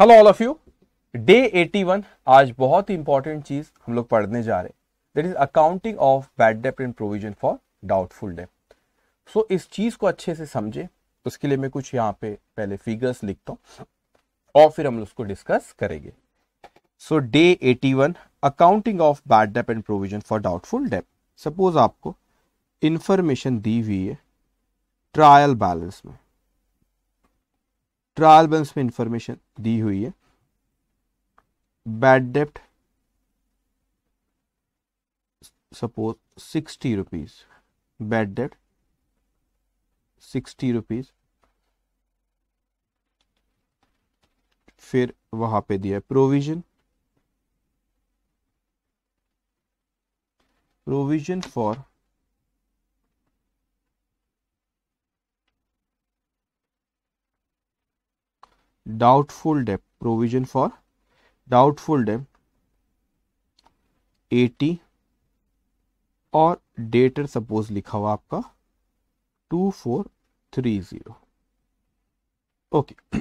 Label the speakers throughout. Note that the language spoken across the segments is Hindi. Speaker 1: Hello all of you day 81 आज बहुत ही इंपॉर्टेंट चीज हम लोग पढ़ने जा रहे हैं that is accounting of bad dept and provision for doubtful डेप्ट सो इस चीज को अच्छे से समझे उसके लिए मैं कुछ यहाँ पे पहले फिगर्स लिखता हूँ और फिर हम उसको डिस्कस करेंगे सो day 81 accounting of bad dept and provision for doubtful dept suppose आपको इंफॉर्मेशन दी हुई है ट्रायल बैलेंस में ट्रायल बैलेंस में इंफॉर्मेशन दी हुई है बैड डेप्ट suppose sixty rupees bad debt sixty rupees फिर वहां पे दिया provision provision for doubtful debt provision for doubtful debt eighty और डेटर सपोज लिखा हुआ आपका two four three zero okay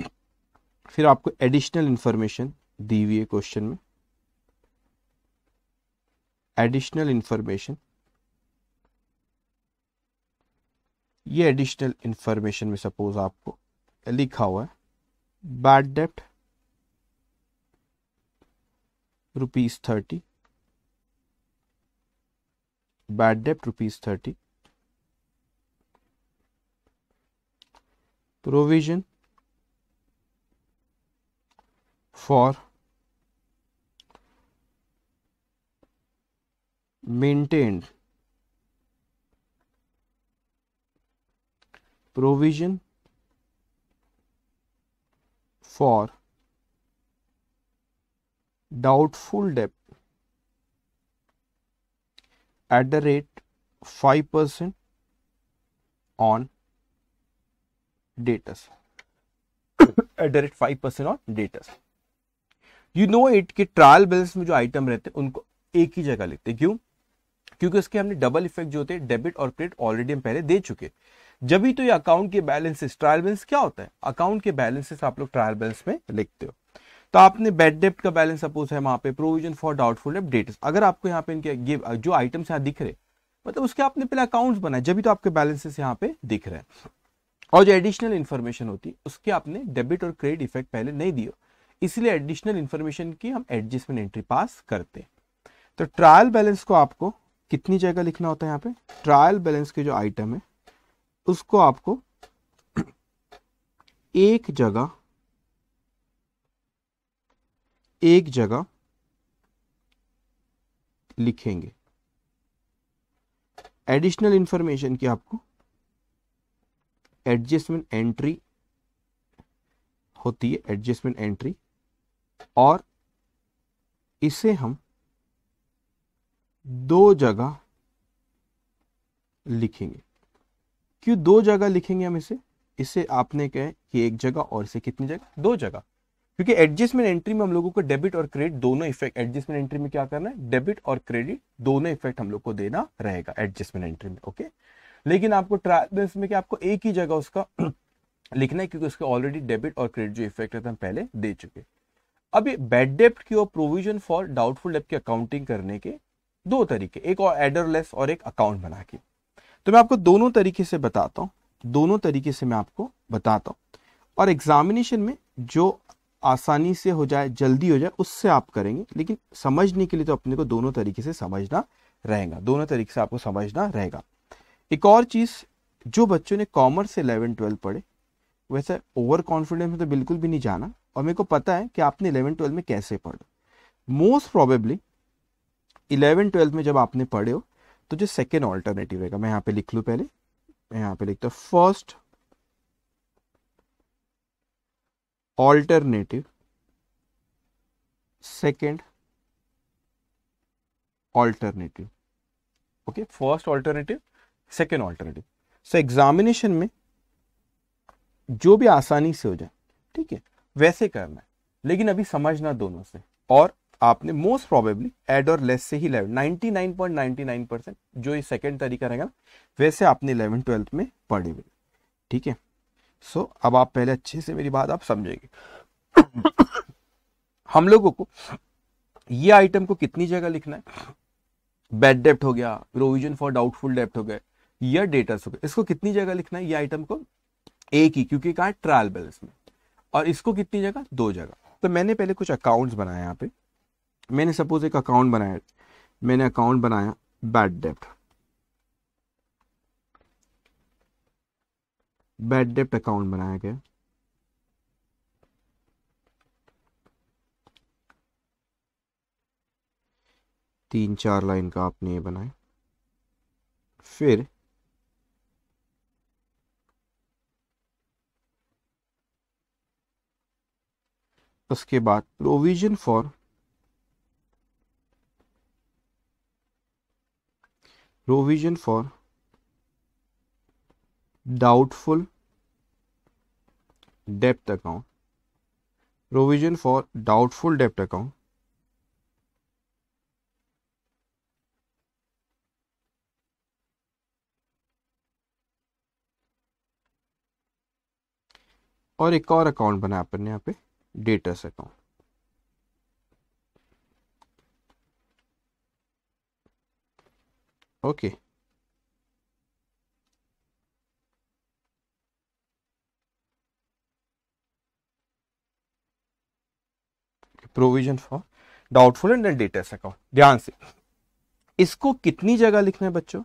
Speaker 1: फिर आपको एडिशनल इंफॉर्मेशन दी हुई है क्वेश्चन में एडिशनल इंफॉर्मेशन ये एडिशनल इंफॉर्मेशन में सपोज आपको लिखा हुआ है bad debt rupees 30 bad debt rupees 30 provision for maintained provision for doubtful debt at the rate percent on datas at the rate percent on datas you know it के ट्रायल बैलेंस में जो आइटम रहते हैं उनको एक ही जगह लिखते क्यों क्योंकि उसके हमने डबल इफेक्ट जो होते हैं डेबिट और क्रेडिट ऑलरेडी हम पहले दे चुके जब भी तो ये अकाउंट के बैलेंसेस ट्रायल बैलेंस क्या होता है अकाउंट के बैलेंसेस आप लोग ट्रायल बैलेंस में लिखते हो तो आपने बेड डेप्ट का बैलेंस सपोज है वहां पे प्रोविजन फॉर डाउटफुल डेटस अगर आपको यहाँ पे इनके गिव जो आइटम्स यहाँ दिख रहे मतलब उसके आपने पहले अकाउंट्स बनाए जब तो आपके बैलेंसेस यहाँ पे दिख रहे हैं और जो एडिशनल इन्फॉर्मेशन होती है उसके आपने डेबिट और क्रेडिट इफेक्ट पहले नहीं दिए इसलिए एडिशनल इन्फॉर्मेशन की हम एडजस्टमेंट एंट्री पास करते हैं तो ट्रायल बैलेंस को आपको कितनी जगह लिखना होता है यहाँ पे ट्रायल बैलेंस के जो आइटम है उसको आपको एक जगह एक जगह लिखेंगे एडिशनल इंफॉर्मेशन की आपको एडजस्टमेंट एंट्री होती है एडजस्टमेंट एंट्री और इसे हम दो जगह लिखेंगे क्यों दो जगह लिखेंगे हम इसे इसे आपने कहे कि एक जगह और इसे कितनी जगह दो जगह क्योंकि एडजस्टमेंट एंट्री में हम लोगों को डेबिट और क्रेडिट दोनों इफेक्ट एडजस्टमेंट एंट्री में क्या करना है डेबिट और क्रेडिट दोनों इफेक्ट हम लोग को देना रहेगा एडजस्टमेंट एंट्री में ओके लेकिन आपको ट्रांस में आपको एक ही जगह उसका लिखना है क्योंकि उसके ऑलरेडी डेबिट और क्रेडिट जो इफेक्ट है तो हम पहले दे चुके अब ये बैड डेप्ट की और प्रोविजन फॉर डाउटफुल डेप्ट की अकाउंटिंग करने के दो तरीके एक और एडरलेस और एक अकाउंट बना के तो मैं आपको दोनों तरीके से बताता हूँ दोनों तरीके से मैं आपको बताता हूँ और एग्जामिनेशन में जो आसानी से हो जाए जल्दी हो जाए उससे आप करेंगे लेकिन समझने के लिए तो अपने को दोनों तरीके से समझना रहेगा दोनों तरीके से आपको समझना रहेगा एक और चीज़ जो बच्चों ने कॉमर्स इलेवन ट्वेल्व पढ़े वैसे ओवर कॉन्फिडेंस में तो बिल्कुल भी नहीं जाना और मेरे को पता है कि आपने इलेवन ट्वेल्व में कैसे पढ़ो मोस्ट प्रोबेबली इलेवन ट्वेल्थ में जब आपने पढ़े हो तो जो सेकेंड ऑल्टरनेटिव है मैं यहाँ पे लिख लू पहले मैं यहाँ पे लिखता हूँ first alternative second alternative okay first alternative second alternative so examination में जो भी आसानी से हो जाए ठीक है वैसे करना है लेकिन अभी समझना दोनों से और आपने मोस्ट प्रोबेबली एड और लेस से ही eleven ninety nine point ninety nine percent जो ये सेकेंड तरीका रहेगा वैसे आपने इलेवन ट्वेल्थ में पढ़े हुए ठीक है सो so, अब आप पहले अच्छे से मेरी बात आप समझेंगे हम लोगों को ये आइटम को कितनी जगह लिखना है बैड डेप्ट हो गया प्रोविजन फॉर डाउटफुल डेप्ट हो गए या डेटर्स हो गए इसको कितनी जगह लिखना है ये आइटम को एक ही क्योंकि कहा है ट्रायल बैलेंस में और इसको कितनी जगह दो जगह तो मैंने पहले कुछ अकाउंट्स बनाए यहाँ पे मैंने सपोज एक अकाउंट बनाया मैंने अकाउंट बनाया बैड डेप्ट बैड डेप्ट अकाउंट बनाया गया तीन चार लाइन का आपने ये बनाया फिर उसके बाद provision for provision for doubtful depth account provision for doubtful depth account और एक और अकाउंट बनाया अपन यहाँ पे डेटस account okay provision for doubtful and debtors account ध्यान से इसको कितनी जगह लिखना है बच्चों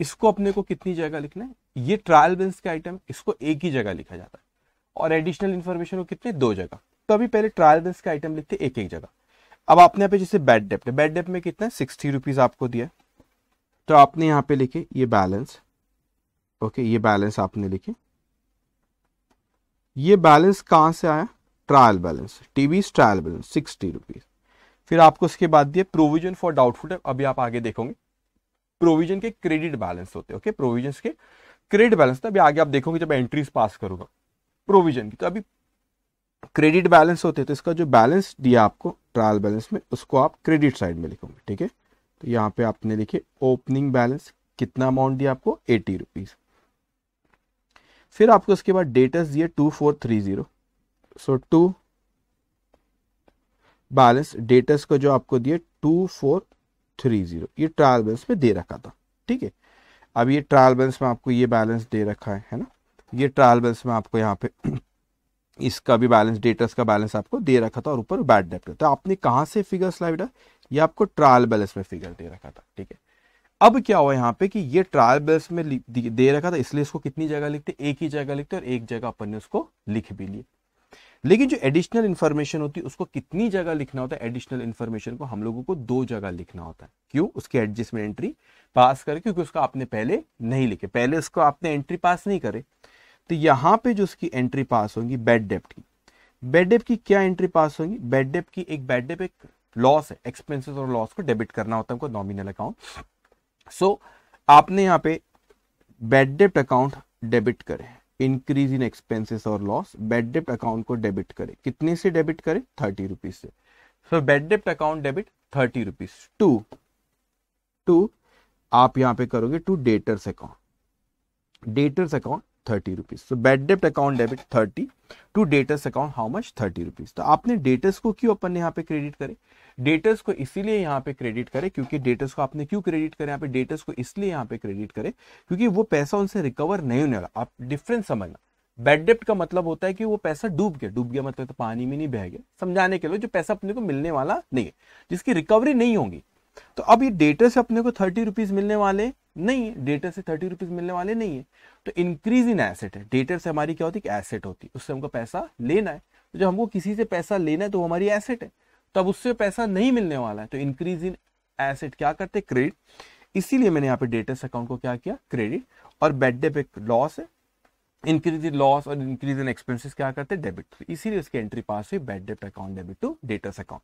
Speaker 1: इसको अपने को कितनी जगह लिखना है ये ट्रायल बेंस के आइटम इसको एक ही जगह लिखा जाता है और एडिशनल इन्फॉर्मेशन को कितने दो जगह तो अभी पहले ट्रायल बेंस के आइटम लिखते एक एक जगह अब आपने यहाँ पे जैसे बैड डेप्ट बैड डेप्ट में कितना है सिक्सटी रुपीज आपको दिया तो आपने यहां पे लिखे ये बैलेंस ओके ये बैलेंस आपने लिखे ये बैलेंस कहां से आया trial balance TBs trial balance sixty rupees फिर आपको उसके बाद दिए प्रोविजन फॉर डाउटफुल अभी आप आगे देखोगे प्रोविजन के क्रेडिट बैलेंस होते हैं ओके प्रोविजन के क्रेडिट बैलेंस तो अभी आगे आप देखोगे जब एंट्रीज पास करूंगा प्रोविजन की तो अभी क्रेडिट बैलेंस होते हैं तो इसका जो बैलेंस दिया आपको ट्रायल बैलेंस में उसको आप क्रेडिट साइड में लिखोगे ठीक है तो यहाँ पे आपने देखिए ओपनिंग बैलेंस कितना अमाउंट दिया आपको एटी रुपीज फिर आपको उसके बाद डेटस दिए two four three zero so to balance debtors को जो आपको दिए टू फोर थ्री जीरो ये ट्रायल बैलेंस में दे रखा था ठीक है अब ये ट्रायल बैलेंस में आपको ये बैलेंस दे रखा है है ना ये ट्रायल बैलेंस में आपको यहाँ पे इसका भी बैलेंस डेटस का बैलेंस आपको दे रखा था और ऊपर बैड डेप्ट तो आपने कहाँ से फिगर्स लाई बेटा ये आपको ट्रायल बैलेंस में फिगर दे रखा था ठीक है अब क्या हुआ यहाँ पे कि ये ट्रायल बैलेंस में दे रखा था इसलिए इसको कितनी जगह लिखते एक ही जगह लिखते और एक जगह अपन ने उसको लिख भी लिए लेकिन जो एडिशनल इन्फॉर्मेशन होती है उसको कितनी जगह लिखना होता है एडिशनल इन्फॉर्मेशन को हम लोगों को दो जगह लिखना होता है क्यों उसकी एंट्री पास करें क्योंकि उसको आपने पहले नहीं लिखे पहले उसको आपने एंट्री पास नहीं करे तो यहाँ पे जो उसकी एंट्री पास होगी बेड डेप्ट की बेड डेप की क्या एंट्री पास होगी बेड डेप की एक बेड डेप एक लॉस है एक्सपेंसेस और लॉस को डेबिट करना होता है हमको नॉमिनल अकाउंट सो आपने यहाँ पे बैड डेप्ट अकाउंट डेबिट करें इंक्रीज इन एक्सपेंसेस और लॉस बेड डेप्ट अकाउंट को डेबिट करें कितने से डेबिट करें थर्टी रुपीज से सो बेड डेप्ट account debit thirty rupees to to आप यहाँ पे करोगे to debtors account debtors account thirty rupees तो बैड डेप्ट account debit thirty to debtors account how much thirty rupees तो आपने डेटर्स को क्यों अपन ने यहाँ पे क्रेडिट करे डेटर्स को इसीलिए यहाँ पे क्रेडिट करें क्योंकि डेटर्स को आपने क्यों क्रेडिट करें यहाँ पे डेटर्स को इसलिए यहाँ पे क्रेडिट करें क्योंकि वो पैसा उनसे रिकवर नहीं होने वाला आप डिफरेंस समझना बेड डेप्ट का मतलब होता है कि वो पैसा डूब गया डूब गया मतलब तो पानी में नहीं बह गया समझाने के लिए जो पैसा अपने को मिलने वाला नहीं है जिसकी रिकवरी नहीं होगी तो अब ये डेटर से अपने को थर्टी रुपीज मिलने वाले नहीं है डेटर से थर्टी रुपीज मिलने वाले नहीं है तो इंक्रीज इन एसेट है डेटर से हमारी क्या होती है एसेट होती है उससे हमको पैसा लेना है तो जब हमको किसी से पैसा लेना है तो वो हमारी एसेट है तो अब उससे पैसा नहीं मिलने वाला है तो इंक्रीज इन एसेट क्या करते हैं क्रेडिट इसीलिए मैंने यहाँ पे डेटर्स अकाउंट को क्या किया क्रेडिट और बैड डेट पे लॉस है इंक्रीज इन लॉस और इंक्रीज इन एक्सपेंसिस क्या करते हैं डेबिट इसीलिए उसकी एंट्री पास हुई bad debt account debit to debtors account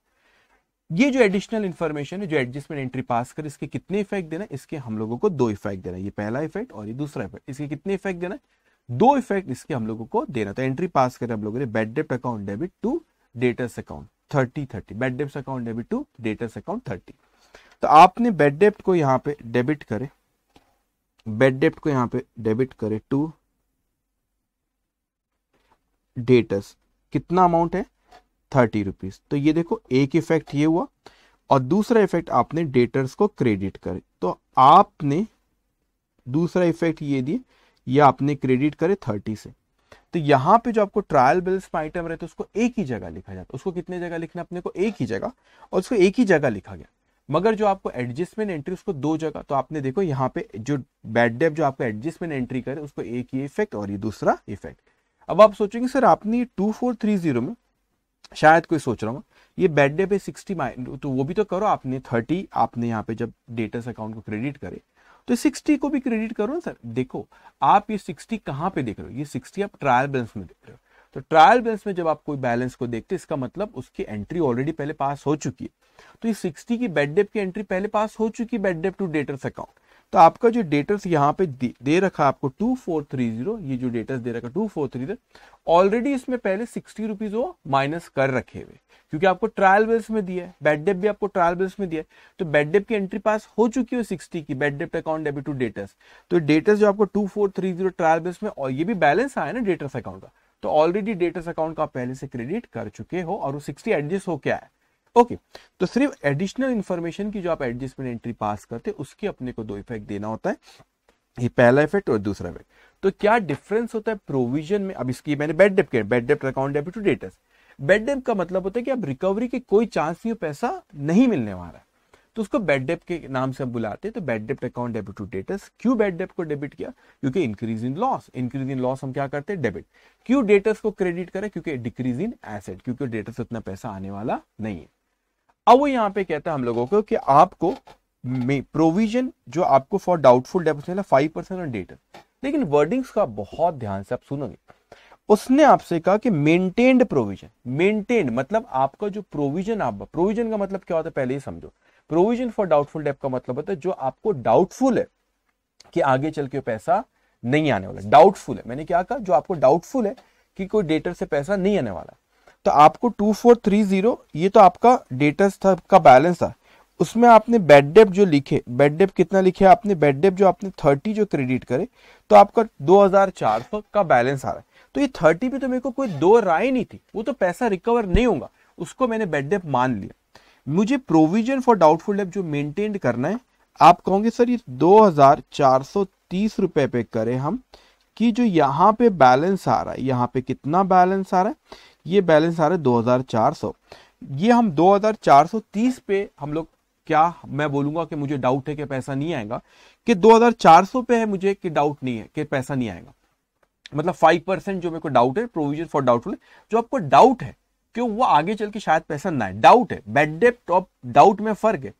Speaker 1: ये जो एडिशनल इन्फॉर्मेशन है जो एडजस्टमेंट एंट्री पास कर इसके कितने इफेक्ट देना इसके हम लोगों को दो इफेक्ट देना ये पहला इफेक्ट और ये दूसरा इफेक्ट इसके कितने इफेक्ट देना दो इफेक्ट इसके हम लोगों को देना तो एंट्री पास करें हम लोगों ने बेड डेप्ट account debit to डेटस account thirty thirty bed डेप्ट account debit to डेटस account thirty तो आपने बेड डेप्ट को यहाँ पे डेबिट करे बेड डेप्ट को यहाँ पे डेबिट करे टू डेटस कितना अमाउंट है थर्टी रुपीज तो ये देखो एक इफेक्ट ये हुआ और दूसरा इफेक्ट आपने डेटर्स को क्रेडिट करे तो आपने दूसरा इफेक्ट ये दिए ये आपने क्रेडिट करे थर्टी से तो यहाँ पे जो आपको ट्रायल बिल्स में आइटम रहते उसको एक ही जगह लिखा जाता है उसको कितने जगह लिखना अपने को एक ही जगह और उसको एक ही जगह लिखा गया मगर जो आपको एडजस्टमेंट एंट्री उसको दो जगह तो आपने देखो यहाँ पे जो बैड डेप जो आपको एडजस्टमेंट एंट्री करे उसको एक ही इफेक्ट और ये दूसरा इफेक्ट अब आप सोचेंगे सर आपने टू फोर थ्री जीरो में शायद कोई सोच रहा हूँ ये बैड डे पे सिक्सटी तो वो भी तो करो आपने थर्टी आपने यहाँ पे जब डेटस अकाउंट को क्रेडिट करे तो सिक्सटी को भी क्रेडिट करो ना सर देखो आप ये सिक्सटी कहाँ पे देख रहे हो ये सिक्सटी आप ट्रायल बैलेंस में देख रहे हो तो ट्रायल बैलेंस में जब आप कोई बैलेंस को देखते इसका मतलब उसकी एंट्री ऑलरेडी पहले पास हो चुकी है तो ये सिक्सटी की बेड डेप की एंट्री पहले पास हो चुकी है bad debt to debtors account तो आपका जो डेटर्स यहाँ पे दे, रखा आपको टू फोर थ्री जीरो ये जो डेटर्स दे रखा two four three zero already इसमें पहले सिक्सटी रुपीज वो माइनस कर रखे हुए क्योंकि आपको ट्रायल बिल्स में दिया है बेड डेप भी आपको ट्रायल बिल्स में दिया है तो बेड डेप की एंट्री पास हो चुकी है सिक्सटी की बेड डेप्ट अकाउंट डेबिट टू डेटर्स तो डेटर्स जो आपको two four three zero trial bills में और ये भी बैलेंस आया ना डेटर्स अकाउंट का तो ऑलरेडी डेटर्स अकाउंट का आप पहले से क्रेडिट कर चुके हो और वो सिक्सटी एडजस्ट हो क्या है ओके okay, तो सिर्फ एडिशनल इंफॉर्मेशन की जो आप एडजस्टमेंट एंट्री पास करते हैं उसके अपने को दो इफेक्ट देना होता है ये पहला इफेक्ट और दूसरा इफेक्ट तो क्या डिफरेंस होता है प्रोविजन में अब इसकी मैंने बेड डेप किया बेड डेप्ट account debit to debtors bad debt का मतलब होता है कि अब रिकवरी के कोई चांस नहीं पैसा नहीं मिलने वाला तो उसको बेड डेप के नाम से हम बुलाते हैं तो बेड डेप्ट अकाउंट डेबिट टू डेटर्स क्यों बेड डेप को डेबिट किया क्योंकि increase in loss increase in loss हम क्या करते हैं डेबिट क्यों डेटर्स को क्रेडिट करें क्योंकि डिक्रीज इन एसेट क्योंकि डेटर्स उतना पैसा आने वाला नहीं है अब वो यहां पे कहता है हम लोगों को कि आपको प्रोविजन जो आपको फॉर डाउटफुल डेब्ट मिला फाइव परसेंट ऑन डेटर लेकिन वर्डिंग्स का बहुत ध्यान से आप सुनोगे उसने आपसे कहा कि मेंटेन्ड प्रोविजन मेंटेन्ड मतलब आपका जो प्रोविजन आप प्रोविजन का मतलब क्या होता है पहले ही समझो प्रोविजन फॉर डाउटफुल डेप का मतलब होता है जो आपको डाउटफुल है कि आगे चल के पैसा नहीं आने वाला डाउटफुल है मैंने क्या कहा जो आपको डाउटफुल है कि कोई डेटर से पैसा नहीं आने वाला तो आपको टू फोर थ्री जीरो ये तो आपका डेटस था का बैलेंस था उसमें आपने बेड डेप जो लिखे बेड डेप कितना लिखे आपने बेड डेप जो आपने थर्टी जो क्रेडिट करे तो आपका दो हजार चार सौ का बैलेंस आ रहा है तो ये थर्टी पे तो मेरे को कोई दो राय नहीं थी वो तो पैसा रिकवर नहीं होगा उसको मैंने बेड डेप मान लिया मुझे प्रोविजन फॉर डाउटफुल डेप जो मेंटेन करना है आप कहोगे सर ये दो हजार चार सौ तीस रुपए पे करें हम कि जो यहाँ पे बैलेंस आ रहा है यहाँ पे कितना बैलेंस आ रहा है ये बैलेंस आ रहा है 2400 ये हम 2430 पे हम लोग क्या मैं बोलूंगा कि मुझे डाउट है कि पैसा नहीं आएगा कि 2400 पे है मुझे कि डाउट नहीं है कि पैसा नहीं आएगा मतलब 5 परसेंट जो मेरे को डाउट है प्रोविजन फॉर डाउटफुल जो आपको डाउट है क्यों वो आगे चल के शायद पैसा ना आए डाउट है बेड डेप्ट और डाउट में फर्क है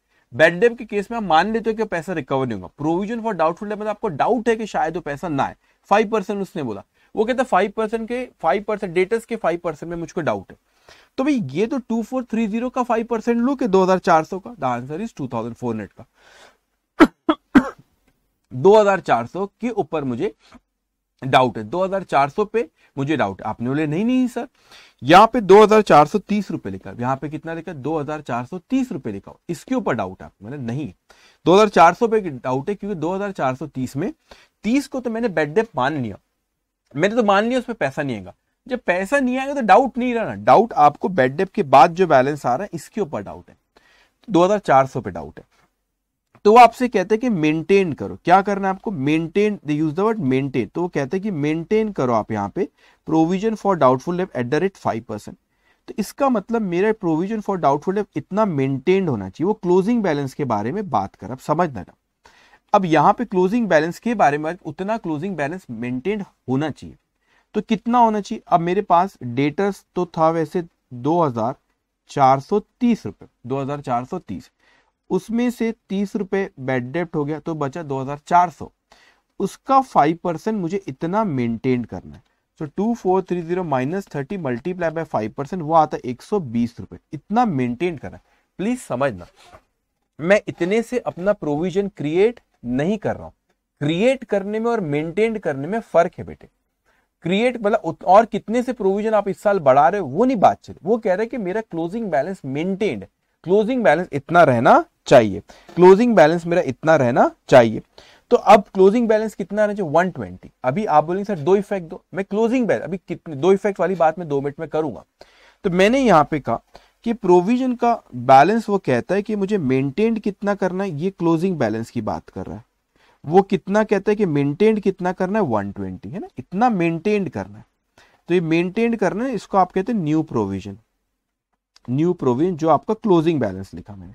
Speaker 1: बेड डेप के केस में आप मान लेते हो कि पैसा रिकवर नहीं होगा प्रोविजन फॉर डाउटफुल मतलब आपको डाउट है कि शायद वो पैसा ना आए फाइव उसने बोला वो कहता है फाइव परसेंट के फाइव परसेंट डेटस के फाइव परसेंट में मुझको डाउट है तो भाई ये तो टू फोर थ्री जीरो का फाइव परसेंट लुक कि दो हजार चार सौ का the answer is two thousand four hundred का दो हजार चार सौ के ऊपर मुझे डाउट है सौ पे मुझे डाउट आपने बोले नहीं नहीं सर यहाँ पे दो हजार चार सौ तीस रुपए लिखा यहाँ पे कितना लिखा दो हजार चार सौ तीस रुपए लिखा इसके ऊपर डाउट है मैंने नहीं दो हजार चार सौ पे डाउट है क्योंकि दो हजार चार सौ तीस में तीस को तो मैंने बेड डे मान लिया मैंने तो मान लिया उसमें पैसा नहीं आएगा जब पैसा नहीं आएगा तो डाउट नहीं रहना डाउट आपको बेड डेप के बाद जो बैलेंस आ रहा है इसके ऊपर डाउट है तो दो हजार चार सौ पे डाउट है तो वो आपसे कहते हैं कि मेंटेन करो क्या करना है आपको maintain they use the word maintain तो वो कहते हैं कि मेंटेन करो आप यहाँ पे provision for doubtful debt at the rate five percent तो इसका मतलब मेरा प्रोविजन फॉर डाउटफुल डेप इतना मेंटेन होना चाहिए वो क्लोजिंग बैलेंस के बारे में बात कर आप समझना अब यहां पे क्लोजिंग बैलेंस के बारे में उतना क्लोजिंग बैलेंस मेंटेन होना चाहिए तो कितना होना चाहिए अब मेरे पास डेटर्स तो था वैसे दो हजार चार सौ तीस रुपये दो हजार चार सौ तीस उसमें से तीस रुपए बेड डेप्ट हो गया तो बचा दो हजार चार सौ उसका फाइव परसेंट मुझे इतना मेंटेन करना है so two four three zero minus thirty multiply by five percent वो आता है एक सौ बीस रुपये इतना मेंटेन करना प्लीज समझना मैं इतने से अपना प्रोविजन क्रिएट नहीं कर रहा हूं क्रिएट करने में और मेंटेन करने में फर्क है बेटे क्रिएट मतलब और कितने से प्रोविजन आप इस साल बढ़ा रहे हो वो नहीं बात चल वो कह रहे हैं कि मेरा closing balance maintained closing balance इतना रहना चाहिए क्लोजिंग बैलेंस मेरा इतना रहना चाहिए तो अब क्लोजिंग बैलेंस कितना रहना चाहिए 120 अभी आप बोलेंगे सर दो इफेक्ट दो मैं क्लोजिंग बैलेंस अभी कितने दो इफेक्ट वाली बात मैं दो मिनट में करूंगा तो मैंने यहां पे कहा कि प्रोविजन का बैलेंस वो कहता है कि मुझे मेंटेन कितना करना है ये क्लोजिंग बैलेंस की बात कर रहा है वो कितना कहता है कि मेंटेन कितना करना है 120 है ना इतना मेंटेन करना है तो ये मेंटेन करना है इसको आप कहते हैं न्यू प्रोविजन न्यू प्रोविजन जो आपका क्लोजिंग बैलेंस लिखा मैंने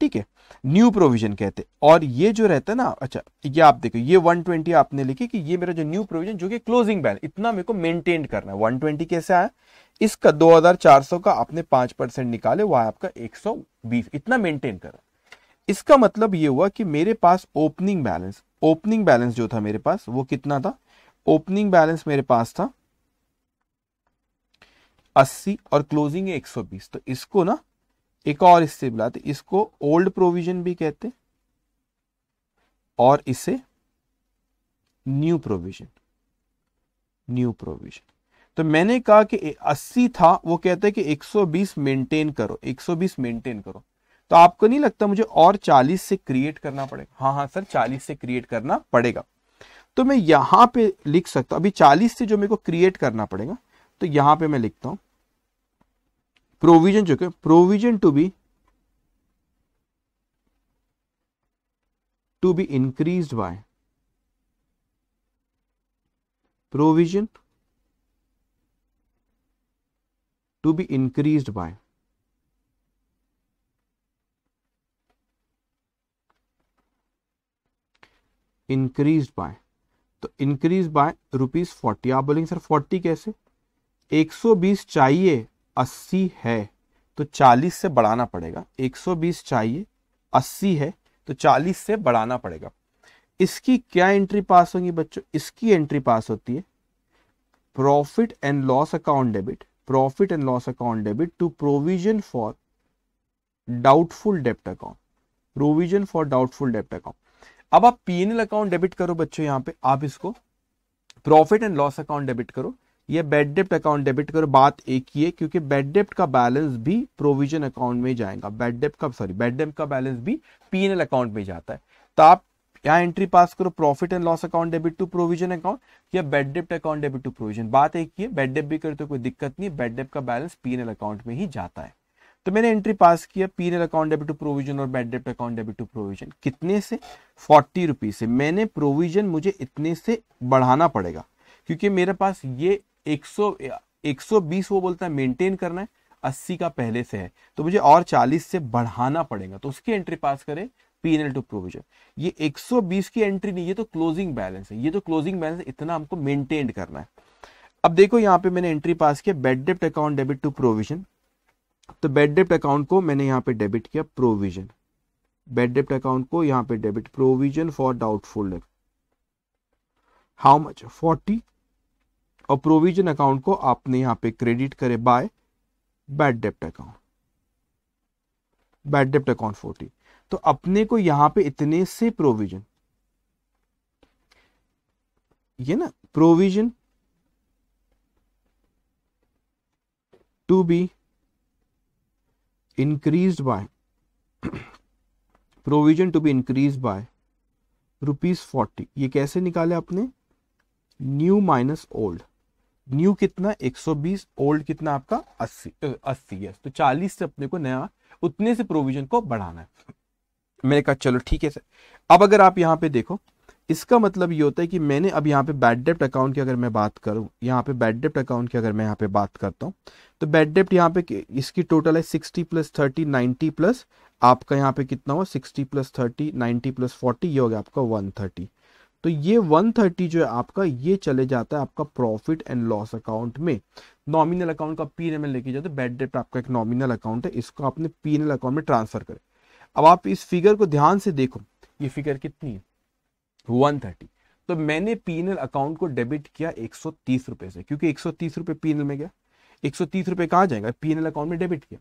Speaker 1: ठीक है न्यू प्रोविजन कहते हैं और ये जो रहता है ना अच्छा ये आप देखो ये 120 आपने लिखी कि ये मेरा जो न्यू प्रोविजन जो कि क्लोजिंग बैलेंस इतना मेरे को मेंटेन करना है 120 कैसे आया इसका 2400 का आपने 5 परसेंट निकाले वह आपका 120 इतना मेंटेन कर इसका मतलब ये हुआ कि मेरे पास ओपनिंग बैलेंस ओपनिंग बैलेंस जो था मेरे पास वो कितना था ओपनिंग बैलेंस मेरे पास था 80 और क्लोजिंग है 120 तो इसको ना एक और इससे बुलाते इसको ओल्ड प्रोविजन भी कहते और इसे न्यू प्रोविजन न्यू प्रोविजन तो मैंने कहा कि 80 था वो कहते हैं कि 120 मेंटेन करो 120 मेंटेन करो तो आपको नहीं लगता मुझे और 40 से क्रिएट करना पड़ेगा हाँ हाँ सर 40 से क्रिएट करना पड़ेगा तो मैं यहां पे लिख सकता हूं अभी 40 से जो मेरे को क्रिएट करना पड़ेगा तो यहां पे मैं लिखता हूं प्रोविजन जो provision to be to be increase by provision to be increase by increase by तो इंक्रीज बाय रुपीज फोर्टी आप बोलेंगे सर फोर्टी कैसे एक सौ बीस चाहिए अस्सी है तो चालीस से बढ़ाना पड़ेगा एक सौ बीस चाहिए अस्सी है तो चालीस से बढ़ाना पड़ेगा इसकी क्या एंट्री पास होगी बच्चों इसकी एंट्री पास होती है profit and loss account debit profit and loss account debit to provision for doubtful डेप्ट अकाउंट प्रोविजन फॉर डाउटफुल डेप्ट अकाउंट अब आप पीएनएल अकाउंट डेबिट करो बच्चों यहां पे आप इसको profit and loss account debit करो ये बेड डेप्ट अकाउंट डेबिट करो बात एक ही है क्योंकि बेड डेप्ट का बैलेंस भी प्रोविजन अकाउंट में जाएगा बेड डेप्ट का सॉरी बेड डेप्ट का बैलेंस भी पीएनएल अकाउंट में जाता है तो आप यहाँ एंट्री पास करो profit and loss account debit to provision account या बेड डेप्ट अकाउंट डेबिट टू प्रोविजन बात एक ही है बेड डेप भी करते तो कोई दिक्कत नहीं बेड डेप का बैलेंस पीएनएल अकाउंट में ही जाता है तो मैंने एंट्री पास किया PNL account debit to provision और बैड डेप्ट अकाउंट डेबिट टू प्रोविजन कितने से फोर्टी रुपीज से मैंने प्रोविजन मुझे इतने से बढ़ाना पड़ेगा क्योंकि मेरे पास ये एक सौ बीस वो बोलता है मेंटेन करना है 80 का पहले से है तो मुझे और 40 से बढ़ाना पड़ेगा तो उसकी एंट्री पास करें पीएनएल टू प्रोविजन ये 120 की एंट्री नहीं ये तो क्लोजिंग बैलेंस है ये तो क्लोजिंग बैलेंस इतना हमको मेंटेन करना है अब देखो यहाँ पे मैंने एंट्री पास किया बेड डेप्ट अकाउंट डेबिट टू प्रोविजन तो बेड डेप्ट अकाउंट को मैंने यहाँ पे डेबिट किया प्रोविजन बेड डेप्ट अकाउंट को यहाँ पे debit provision for doubtful how much forty और प्रोविजन अकाउंट को आपने यहां पे क्रेडिट करे बाय बैड डेप्ट अकाउंट बैड डेप्ट अकाउंट फोर्टी तो अपने को यहां पे इतने से प्रोविजन ये ना provision to be increase by provision to be increase by rupees forty ये कैसे निकाले आपने न्यू माइनस ओल्ड न्यू कितना 120 ओल्ड कितना आपका 80 अस्सी यस तो 40 से अपने को नया उतने से प्रोविजन को बढ़ाना है मैंने कहा चलो ठीक है सर अब अगर आप यहाँ पे देखो इसका मतलब ये होता है कि मैंने अब यहाँ पे बैड डेप्ट अकाउंट की अगर मैं बात करूँ यहाँ पे बैड डेप्ट अकाउंट की अगर मैं यहाँ पे बात करता हूँ तो बैड डेप्ट यहाँ पे इसकी टोटल है sixty plus thirty ninety plus आपका यहाँ पे कितना हुआ sixty plus thirty ninety plus forty ये हो गया आपका वन थर्टी तो ये 130 जो है आपका ये चले जाता है आपका प्रॉफिट एंड लॉस अकाउंट में नॉमिनल अकाउंट का पी एन लेके जाते हैं बैड डेट आपका एक नॉमिनल अकाउंट है इसको आपने पी अकाउंट में ट्रांसफर करें अब आप इस फिगर को ध्यान से देखो ये फिगर कितनी है 130 तो मैंने पी अकाउंट को डेबिट किया एक सौ से क्योंकि एक सौ में गया एक सौ कहाँ जाएगा पी अकाउंट में डेबिट किया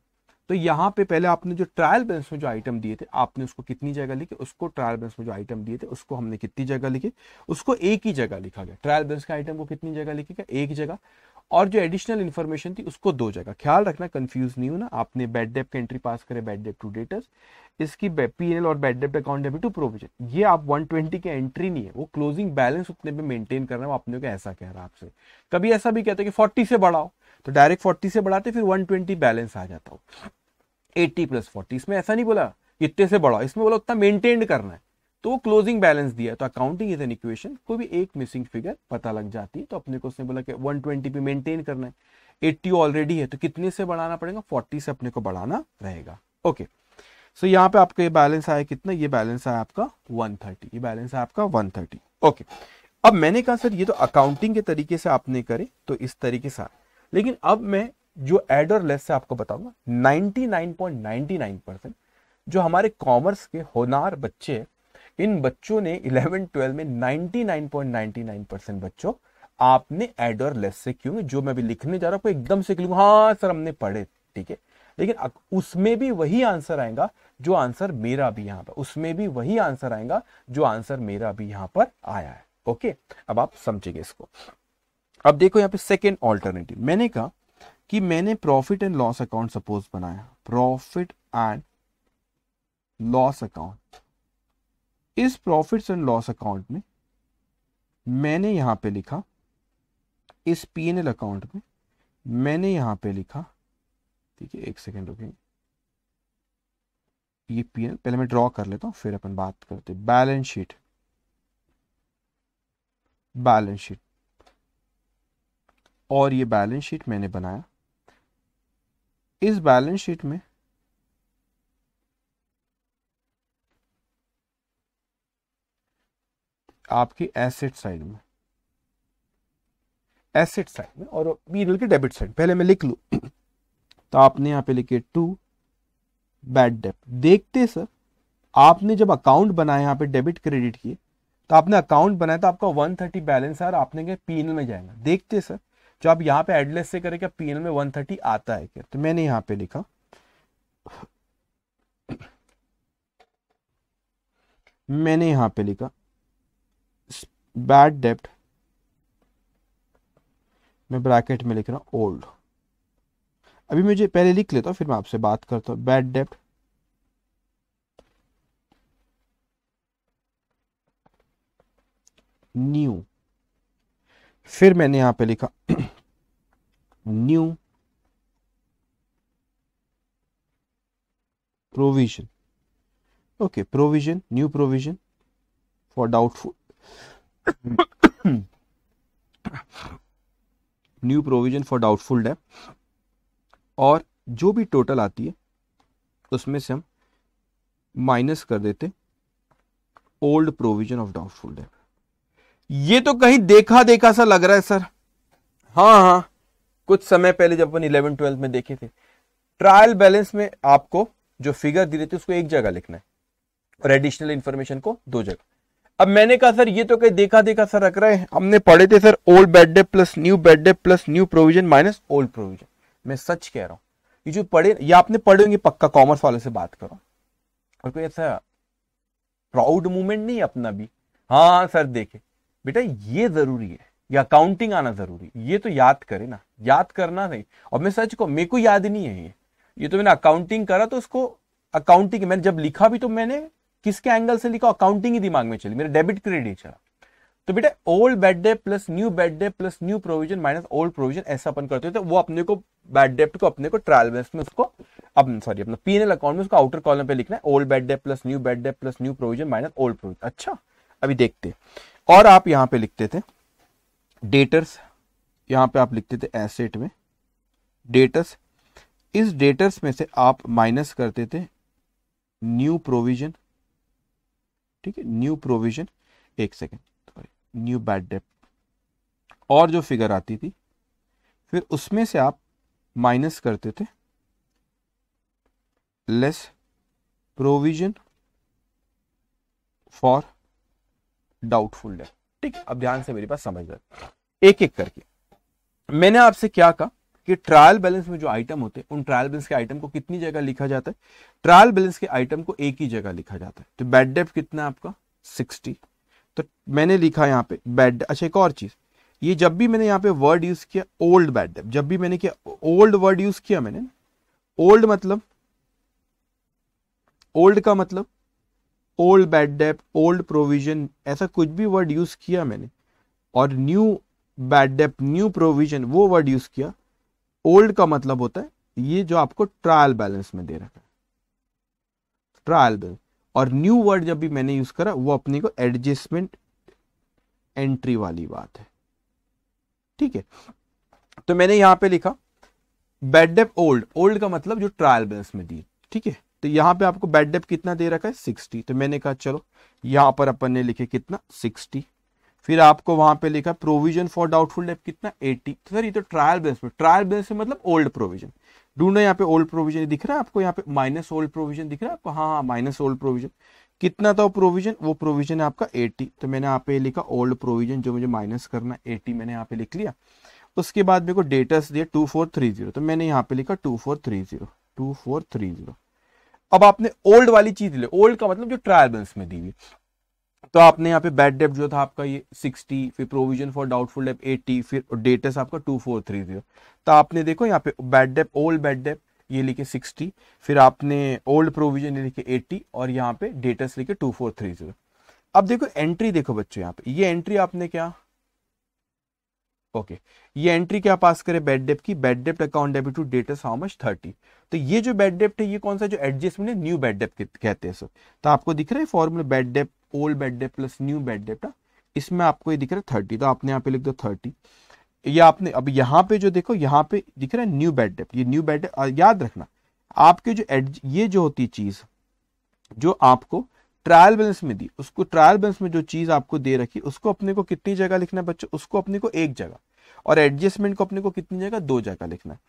Speaker 1: तो यहाँ पे पहले आपने जो ट्रायल बैलेंस में जो आइटम दिए थे आपने उसको कितनी जगह लिखे उसको ट्रायल बैलेंस में जो आइटम दिए थे उसको हमने कितनी जगह लिखे उसको एक ही जगह लिखा गया ट्रायल बैलेंस का आइटम को कितनी जगह लिखी गया एक जगह और जो एडिशनल इन्फॉर्मेशन थी उसको दो जगह ख्याल रखना कंफ्यूज नहीं होना आपने बैड डेप का एंट्री पास करे बैड डेप टू डेटर्स इसकी पीएनएल और बैड डेप्ट अकाउंट डेबिट टू प्रोविजन ये आप 120 की एंट्री नहीं है वो क्लोजिंग बैलेंस उतने पे मेंटेन रहे हैं वो अपने को ऐसा कह रहा है आपसे कभी ऐसा भी कहते हैं कि 40 से बढ़ाओ तो डायरेक्ट फोर्टी से बढ़ाते फिर वन ट्वेंटी बैलेंस आ जाता हो एट्टी प्लस फोर्टी इसमें ऐसा नहीं बोला इतने से बढ़ाओ इसमें बोला उतना मेंटेन करना है तो वो क्लोजिंग बैलेंस दिया तो अकाउंटिंग इज एन इक्वेशन कोई भी एक मिसिंग फिगर पता लग जाती है तो अपने को उसने बोला कि वन ट्वेंटी पे मेंटेन करना है एट्टी ऑलरेडी है तो कितने से बढ़ाना पड़ेगा फोर्टी से अपने को बढ़ाना रहेगा ओके सो यहाँ पे आपका ये बैलेंस आया कितना ये बैलेंस आया आपका 130 ये बैलेंस आया आपका 130 ओके अब मैंने कहा सर ये तो अकाउंटिंग के तरीके से आपने करे तो इस तरीके से लेकिन अब मैं जो एड और लेस से आपको बताऊंगा 99.99 परसेंट जो हमारे कॉमर्स के होनार बच्चे इन बच्चों ने 11 12 में 99.99 परसेंट बच्चों आपने एड और लेस से क्यों जो मैं अभी लिखने जा रहा हूं एकदम से लिखूंगा हाँ सर हमने पढ़े ठीक है लेकिन उसमें भी वही आंसर आएगा जो आंसर मेरा भी यहां पर उसमें भी वही आंसर आएगा जो आंसर मेरा भी यहां पर आया है ओके अब आप समझेंगे इसको अब देखो यहाँ पे सेकेंड ऑल्टरनेटिव मैंने कहा कि मैंने profit and loss account suppose बनाया प्रॉफिट एंड लॉस अकाउंट इस प्रॉफिट एंड लॉस अकाउंट में मैंने यहां पे लिखा इस पी एन एल अकाउंट में मैंने यहां पे लिखा ठीक है एक सेकेंड रुकेंगे ये पी एन पहले मैं ड्रॉ कर लेता हूं फिर अपन बात करते बैलेंस शीट बैलेंस शीट और ये बैलेंस शीट मैंने बनाया इस बैलेंस शीट में आपकी एसेट साइड में एसेट साइड में और बी के डेबिट साइड पहले मैं लिख लू तो आपने यहां पे लिखे टू बैड डेप देखते सर आपने जब अकाउंट बनाया यहां पे डेबिट क्रेडिट किए तो आपने अकाउंट बनाया तो आपका 130 बैलेंस और आपने क्या पीएनएल में जाएगा देखते सर जो आप यहाँ पे एडलेस से करें क्या पीएनएल में थर्टी आता है क्या तो मैंने यहाँ पे लिखा मैंने यहाँ पे लिखा बैड डेप्ट मैं ब्रैकेट में लिख रहा हूँ ओल्ड अभी मुझे पहले लिख लेता हूँ फिर मैं आपसे बात करता हूँ बैड डेप्ट न्यू फिर मैंने यहाँ पे लिखा new provision okay provision new provision for doubtful new provision for doubtful debt और जो भी टोटल आती है उसमें से हम माइनस कर देते old provision of doubtful debt ये तो कहीं देखा देखा सा लग रहा है सर हाँ हाँ कुछ समय पहले जब अपन इलेवन ट्वेल्थ में देखे थे ट्रायल बैलेंस में आपको जो फिगर दी रही थी उसको एक जगह लिखना है और एडिशनल इंफॉर्मेशन को दो जगह अब मैंने कहा सर ये तो कहीं देखा देखा सर रख रहे हैं हमने पढ़े थे sir old bad debt plus new bad debt plus new provision minus old provision मैं सच कह रहा हूँ ये जो पढ़े ये आपने पढ़े होंगे पक्का कॉमर्स वाले से बात करो और कोई ऐसा प्राउड मूवमेंट नहीं अपना भी हाँ सर देखे बेटा ये जरूरी है या काउंटिंग आना जरूरी ये तो याद करे ना याद करना नहीं और मैं सच को मेरे को याद नहीं है ये ये तो मैंने अकाउंटिंग करा तो उसको अकाउंटिंग मैंने जब लिखा भी तो मैंने किसके एंगल से लिखा अकाउंटिंग ही दिमाग में चली मेरा डेबिट क्रेडिट चला तो बेटा old bad debt plus new bad debt plus new provision minus old provision ऐसा अपन करते थे तो वो अपने को बैड डेप्ट को अपने को ट्रायल बेस में उसको अपने सॉरी अपना पीएनएल अकाउंट में उसको आउटर कॉलम पे लिखना है old bad debt plus new bad debt plus new provision minus old provision अच्छा अभी देखते और आप यहां पे लिखते थे डेटर्स यहाँ पे आप लिखते थे एसेट में डेटर्स इस डेटर्स में से आप माइनस करते थे न्यू प्रोविजन ठीक है न्यू प्रोविजन एक second sorry new bad debt और जो फिगर आती थी फिर उसमें से आप माइनस करते थे less provision for doubtful debt ठीक अब ध्यान से मेरे पास समझ रहे एक एक करके मैंने आपसे क्या कहा कि ट्रायल बैलेंस में जो आइटम होते हैं उन ट्रायल बैलेंस के आइटम को कितनी जगह लिखा जाता है ट्रायल बैलेंस के आइटम को एक ही जगह लिखा जाता है तो बैड डेप्ट कितना है आपका सिक्सटी तो मैंने लिखा यहाँ पे बैड अच्छा एक और चीज ये जब भी मैंने यहाँ पे वर्ड यूज किया ओल्ड बैड डेप जब भी मैंने किया ओल्ड वर्ड यूज किया मैंने ओल्ड मतलब ओल्ड का मतलब ओल्ड बैड डेप्ट ओल्ड प्रोविजन ऐसा कुछ भी वर्ड यूज़ किया मैंने और न्यू बैड डेप्ट न्यू प्रोविजन वो वर्ड यूज़ किया ओल्ड का मतलब होता है ये जो आपको ट्रायल बैलेंस में दे रखा है ट्रायल बैलेंस और न्यू वर्ड जब भी मैंने यूज़ करा वो अपने को एडजस्टमेंट एंट्री वाली बात है ठीक है तो मैंने यहां पे लिखा बैड डेप ओल्ड ओल्ड का मतलब जो ट्रायल बैलेंस में दी ठीक है तो यहाँ पे आपको बैड डेप कितना दे रखा है सिक्सटी तो मैंने कहा चलो यहाँ पर अपन ने लिखे कितना सिक्सटी फिर आपको वहां पे लिखा प्रोविजन फॉर डाउटफुल डेप कितना एटी तो सर ये तो ट्रायल बेस पे ट्रायल बेस पे मतलब ओल्ड प्रोविजन ढूंढो यहाँ पे ओल्ड प्रोविजन दिख रहा है आपको यहाँ पे माइनस ओल्ड प्रोविजन दिख रहा है आपको हाँ हाँ माइनस ओल्ड प्रोविजन कितना था प्रोविजन वो प्रोविजन है आपका एटी तो मैंने यहाँ पे लिखा ओल्ड प्रोविजन जो मुझे माइनस करना एटी मैंने यहाँ पे लिख लिया उसके बाद मेरे को डेटस दिया टू फोर थ्री जीरो तो मैंने यहाँ पे लिखा two four three zero two four three zero अब आपने ओल्ड वाली चीज ले ओल्ड का मतलब जो ट्रायल बैलेंस में दी हुई तो आपने यहाँ पे बैड डेप जो था आपका ये 60 फिर प्रोविजन फॉर डाउटफुल डेप 80 फिर डेटस आपका टू फोर थ्री जीरो तो आपने देखो यहाँ पे bad debt old bad debt ये लिखे 60 फिर आपने ओल्ड प्रोविजन ये लिखे 80 और यहाँ पे डेटस लिखे टू फोर थ्री जीरो अब देखो एंट्री देखो बच्चों यहाँ पे ये एंट्री आपने क्या ओके okay. ये एंट्री क्या पास करे बेड डेप की बेड डेप्ट account debit to debtors how much thirty तो ये जो बेड डेप्ट है ये कौन सा जो एडजस्टमेंट है न्यू बेड डेप्ट कहते हैं सर तो आपको दिख रहा है formula bad debt old bad debt plus new bad डेप्ट इसमें आपको ये दिख रहा है थर्टी तो आपने यहाँ पे लिख दो थर्टी ये आपने अब यहाँ पे जो देखो यहाँ पे दिख रहा है न्यू बेड डेप्ट ये न्यू बेड याद रखना आपके जो ये जो होती चीज जो आपको ट्रायल बैलेंस में दी उसको ट्रायल बैलेंस में जो चीज आपको दे रखी उसको अपने को कितनी जगह लिखना है बच्चों उसको अपने को एक जगह और एडजस्टमेंट को अपने को कितनी जगह दो जगह लिखना है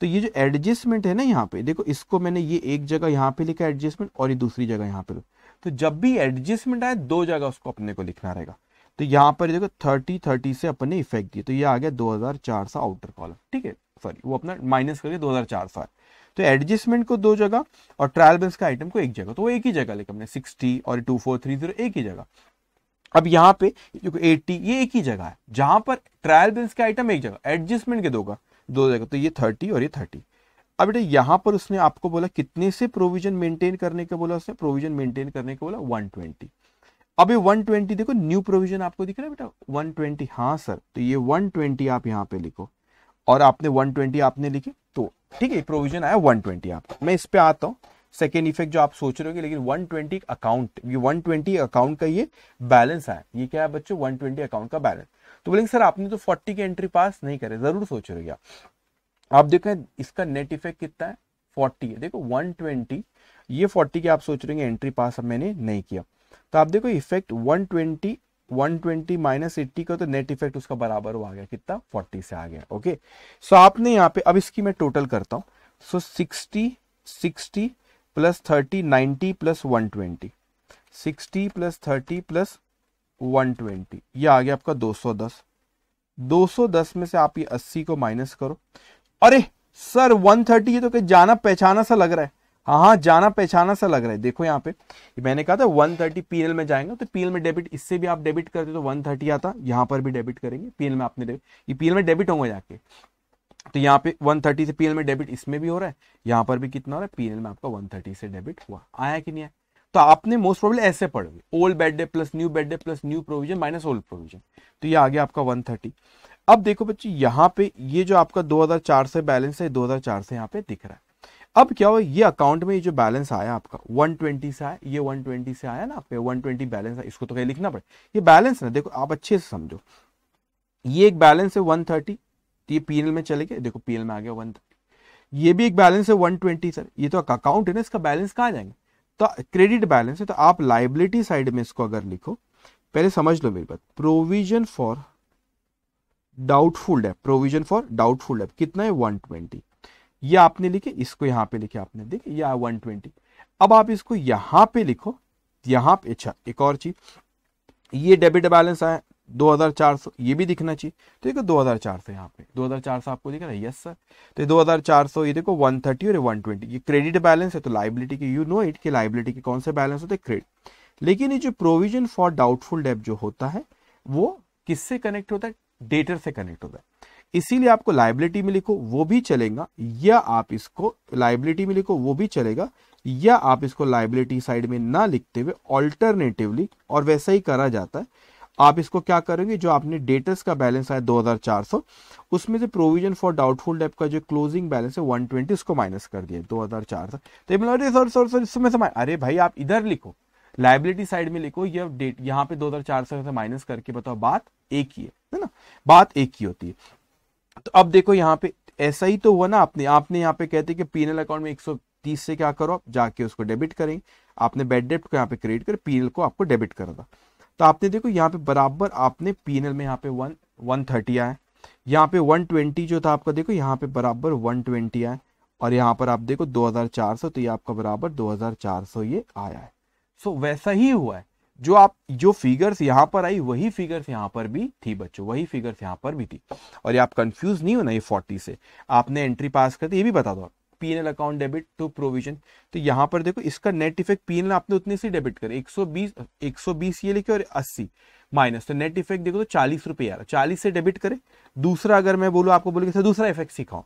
Speaker 1: तो ये जो एडजस्टमेंट है ना यहाँ पे देखो इसको मैंने ये एक जगह यहाँ पे लिखा एडजस्टमेंट और ये दूसरी जगह यहाँ पे तो जब भी एडजस्टमेंट आए दो जगह उसको अपने को लिखना रहेगा तो यहाँ पर देखो थर्टी थर्टी से अपने इफेक्ट दिए तो ये आ गया दो सा आउटर कॉलम ठीक है सॉरी वो अपना माइनस करके दो हजार है तो एडजस्टमेंट को दो जगह और ट्रायल बैलेंस का आइटम को एक जगह तो वो एक ही जगह लेकर हमने सिक्सटी और टू फोर थ्री जीरो एक ही जगह अब यहाँ पे एट्टी ये एक ही जगह है जहां पर ट्रायल बैलेंस का आइटम एक जगह एडजस्टमेंट के दो का दो जगह तो ये थर्टी और ये थर्टी अब बेटा यहाँ पर उसने आपको बोला कितने से प्रोविजन मेंटेन करने का बोला उसने प्रोविजन मेंटेन करने का बोला वन ट्वेंटी अब ये वन ट्वेंटी देखो न्यू प्रोविजन आपको दिख रहा है बेटा वन ट्वेंटी हाँ सर तो ये वन ट्वेंटी आप यहाँ पे लिखो और आपने वन ट्वेंटी आपने लिखी तो ठीक है प्रोविजन आया वन ट्वेंटी आपका मैं इस पे आता हूँ सेकेंड इफेक्ट जो आप सोच रहे हो लेकिन वन ट्वेंटी अकाउंट ये वन ट्वेंटी अकाउंट का ये बैलेंस आया ये क्या है बच्चों वन ट्वेंटी अकाउंट का बैलेंस तो बोलेंगे सर आपने तो फोर्टी की एंट्री पास नहीं करे जरूर सोच रहे हो आप आप देखें इसका नेट इफेक्ट कितना है फोर्टी है देखो वन ट्वेंटी ये फोर्टी की आप सोच रहे हैं एंट्री पास अब मैंने नहीं किया तो आप देखो effect one twenty 120 minus eighty का तो नेट इफेक्ट उसका बराबर हुआ गया कितना 40 से आ गया ओके सो so, आपने यहाँ पे अब इसकी मैं टोटल करता हूं so sixty sixty plus thirty ninety plus one twenty sixty plus thirty plus one twenty ये आ गया आपका दो सौ दस दो सौ दस में से आप ये अस्सी को माइनस करो अरे सर वन थर्टी ये तो कहीं जाना पहचाना सा लग रहा है हाँ हाँ जाना पहचाना सा लग रहा है देखो यहाँ पे मैंने कहा था वन थर्टी पीएल में जाएंगे तो पीएल में डेबिट इससे भी आप डेबिट करते तो थर्टी आता यहाँ पर भी डेबिट करेंगे पीएल में आपने ये पीएल में डेबिट होंगे जाके तो यहाँ पे वन थर्टी से पीएल में डेबिट इसमें भी हो रहा है यहाँ पर भी कितना हो रहा है पीएल में आपका थर्टी से डेबिट हुआ आया कि नहीं आया तो आपने मोस्ट प्रॉब्लम ऐसे पढ़ोगे old bad debt plus new bad debt plus new provision minus old provision तो ये आ गया आपका थर्टी अब देखो बच्चे यहाँ पे ये जो आपका चार से बैलेंस है चार से यहाँ पे दिख रहा है अब क्या हुआ ये अकाउंट में ये जो बैलेंस आया आपका 120 से आया ये 120 से आया ना आप 120 बैलेंस है इसको तो कहीं लिखना पड़े ये बैलेंस ना देखो आप अच्छे से समझो ये एक बैलेंस है 130 तो ये पीएनएल में चले गए देखो पीएनएल में आ गया 130 ये भी एक बैलेंस है 120 सर ये तो अकाउंट है ना इसका बैलेंस कहाँ जाएंगे तो क्रेडिट बैलेंस है तो आप लाइबिलिटी साइड में इसको अगर लिखो पहले समझ लो मेरी बात provision for doubtful debt provision for doubtful debt कितना है ट्वेंटी ये आपने लिखे इसको यहां पे लिखे आपने ये वन ट्वेंटी अब आप इसको यहां पे लिखो यहां पे अच्छा एक और चीज ये डेबिट बैलेंस आया 2400 ये भी दिखना चाहिए तो देखो सौ यहाँ पे सौ आपको दिख रहा है यस सर तो ये सौ ये देखो थर्टी और ट्वेंटी ये क्रेडिट बैलेंस है तो लाइबिलिटी के यू नो इट के लाइबिलिटी के कौन से बैलेंस होते हैं क्रेडिट लेकिन ये जो प्रोविजन फॉर डाउटफुल डेब जो होता है वो किससे कनेक्ट होता है डेटर से कनेक्ट होता है इसीलिए आपको लाइबिलिटी में लिखो वो भी चलेगा या आप इसको लाइबिलिटी में लिखो वो भी चलेगा या आप इसको लाइबिलिटी साइड में ना लिखते हुए ऑल्टरनेटिवली और वैसा ही करा जाता है आप इसको क्या करेंगे जो आपने डेटस का बैलेंस आया 2400 उसमें से प्रोविजन फॉर डाउटफुल डेप का जो क्लोजिंग बैलेंस है 120 उसको माइनस कर दिया दो तो ये सौ सर सर सर इसमें से अरे भाई आप इधर लिखो लाइबिलिटी साइड में लिखो या डेट यहाँ पे चार सौ माइनस करके बताओ बात एक ही है ना बात एक ही होती है तो अब देखो यहाँ पे ऐसा ही तो हुआ ना आपने आपने यहाँ पे कहते कि पीएनएल अकाउंट में 130 से क्या करो आप जाके उसको डेबिट करेंगे आपने बेड डेप्ट को यहाँ पे क्रिएट कर पीएनएल को आपको डेबिट करा था तो आपने देखो यहाँ पे बराबर आपने पीएनएल में यहाँ पे वन वन थर्टी आए यहाँ पे वन ट्वेंटी जो था आपका देखो यहाँ पे बराबर वन ट्वेंटी आए और यहाँ पर आप देखो दो हजार चार सौ तो ये आपका बराबर दो हजार चार सौ ये आया है सो वैसा ही हुआ है जो आप जो फिगर्स यहां पर आई वही फिगर्स यहां पर भी थी बच्चों वही फिगर्स यहां पर भी थी और ये आप कंफ्यूज नहीं हो ना ये फोर्टी से आपने एंट्री पास कर दी ये भी बता दो PNL account debit to provision तो यहां पर देखो इसका नेट इफेक्ट पीएनएल आपने उतने से डेबिट करे 120 120 ये लिखे और 80 माइनस तो नेट इफेक्ट देखो तो चालीस रुपये आ रहा चालीस से डेबिट करे दूसरा अगर मैं बोलूँ आपको बोलूँ सर दूसरा इफेक्ट सिखाओ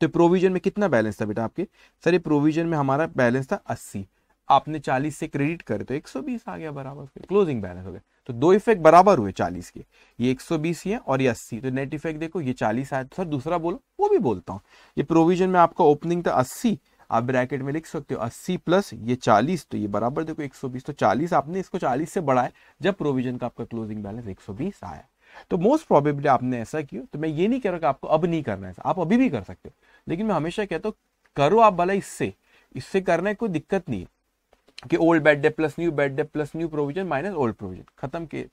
Speaker 1: तो प्रोविजन में कितना बैलेंस था बेटा आपके सर ये प्रोविजन में हमारा बैलेंस था अस्सी आपने चालीस से क्रेडिट करे तो एक सौ बीस आ गया बराबर फिर क्लोजिंग बैलेंस हो गया तो दो इफेक्ट बराबर हुए चालीस के ये एक सौ बीस है और ये अस्सी तो नेट इफेक्ट देखो ये चालीस आया तो सर दूसरा बोलो वो भी बोलता हूँ ये प्रोविजन में आपका ओपनिंग था अस्सी आप ब्रैकेट में लिख सकते हो अस्सी प्लस ये चालीस तो ये बराबर देखो एक सौ बीस तो चालीस आपने इसको चालीस से बढ़ाया जब प्रोविजन का आपका क्लोजिंग बैलेंस एक सौ बीस आया तो मोस्ट प्रॉबेबली आपने ऐसा किया तो मैं ये नहीं कह रहा कि आपको अब नहीं करना है आप अभी भी कर सकते हो लेकिन मैं हमेशा कहता हूँ करो आप भला इससे इससे करने कोई दिक्कत नहीं है कि old bad debt plus new bad debt plus new provision minus old provision खत्म के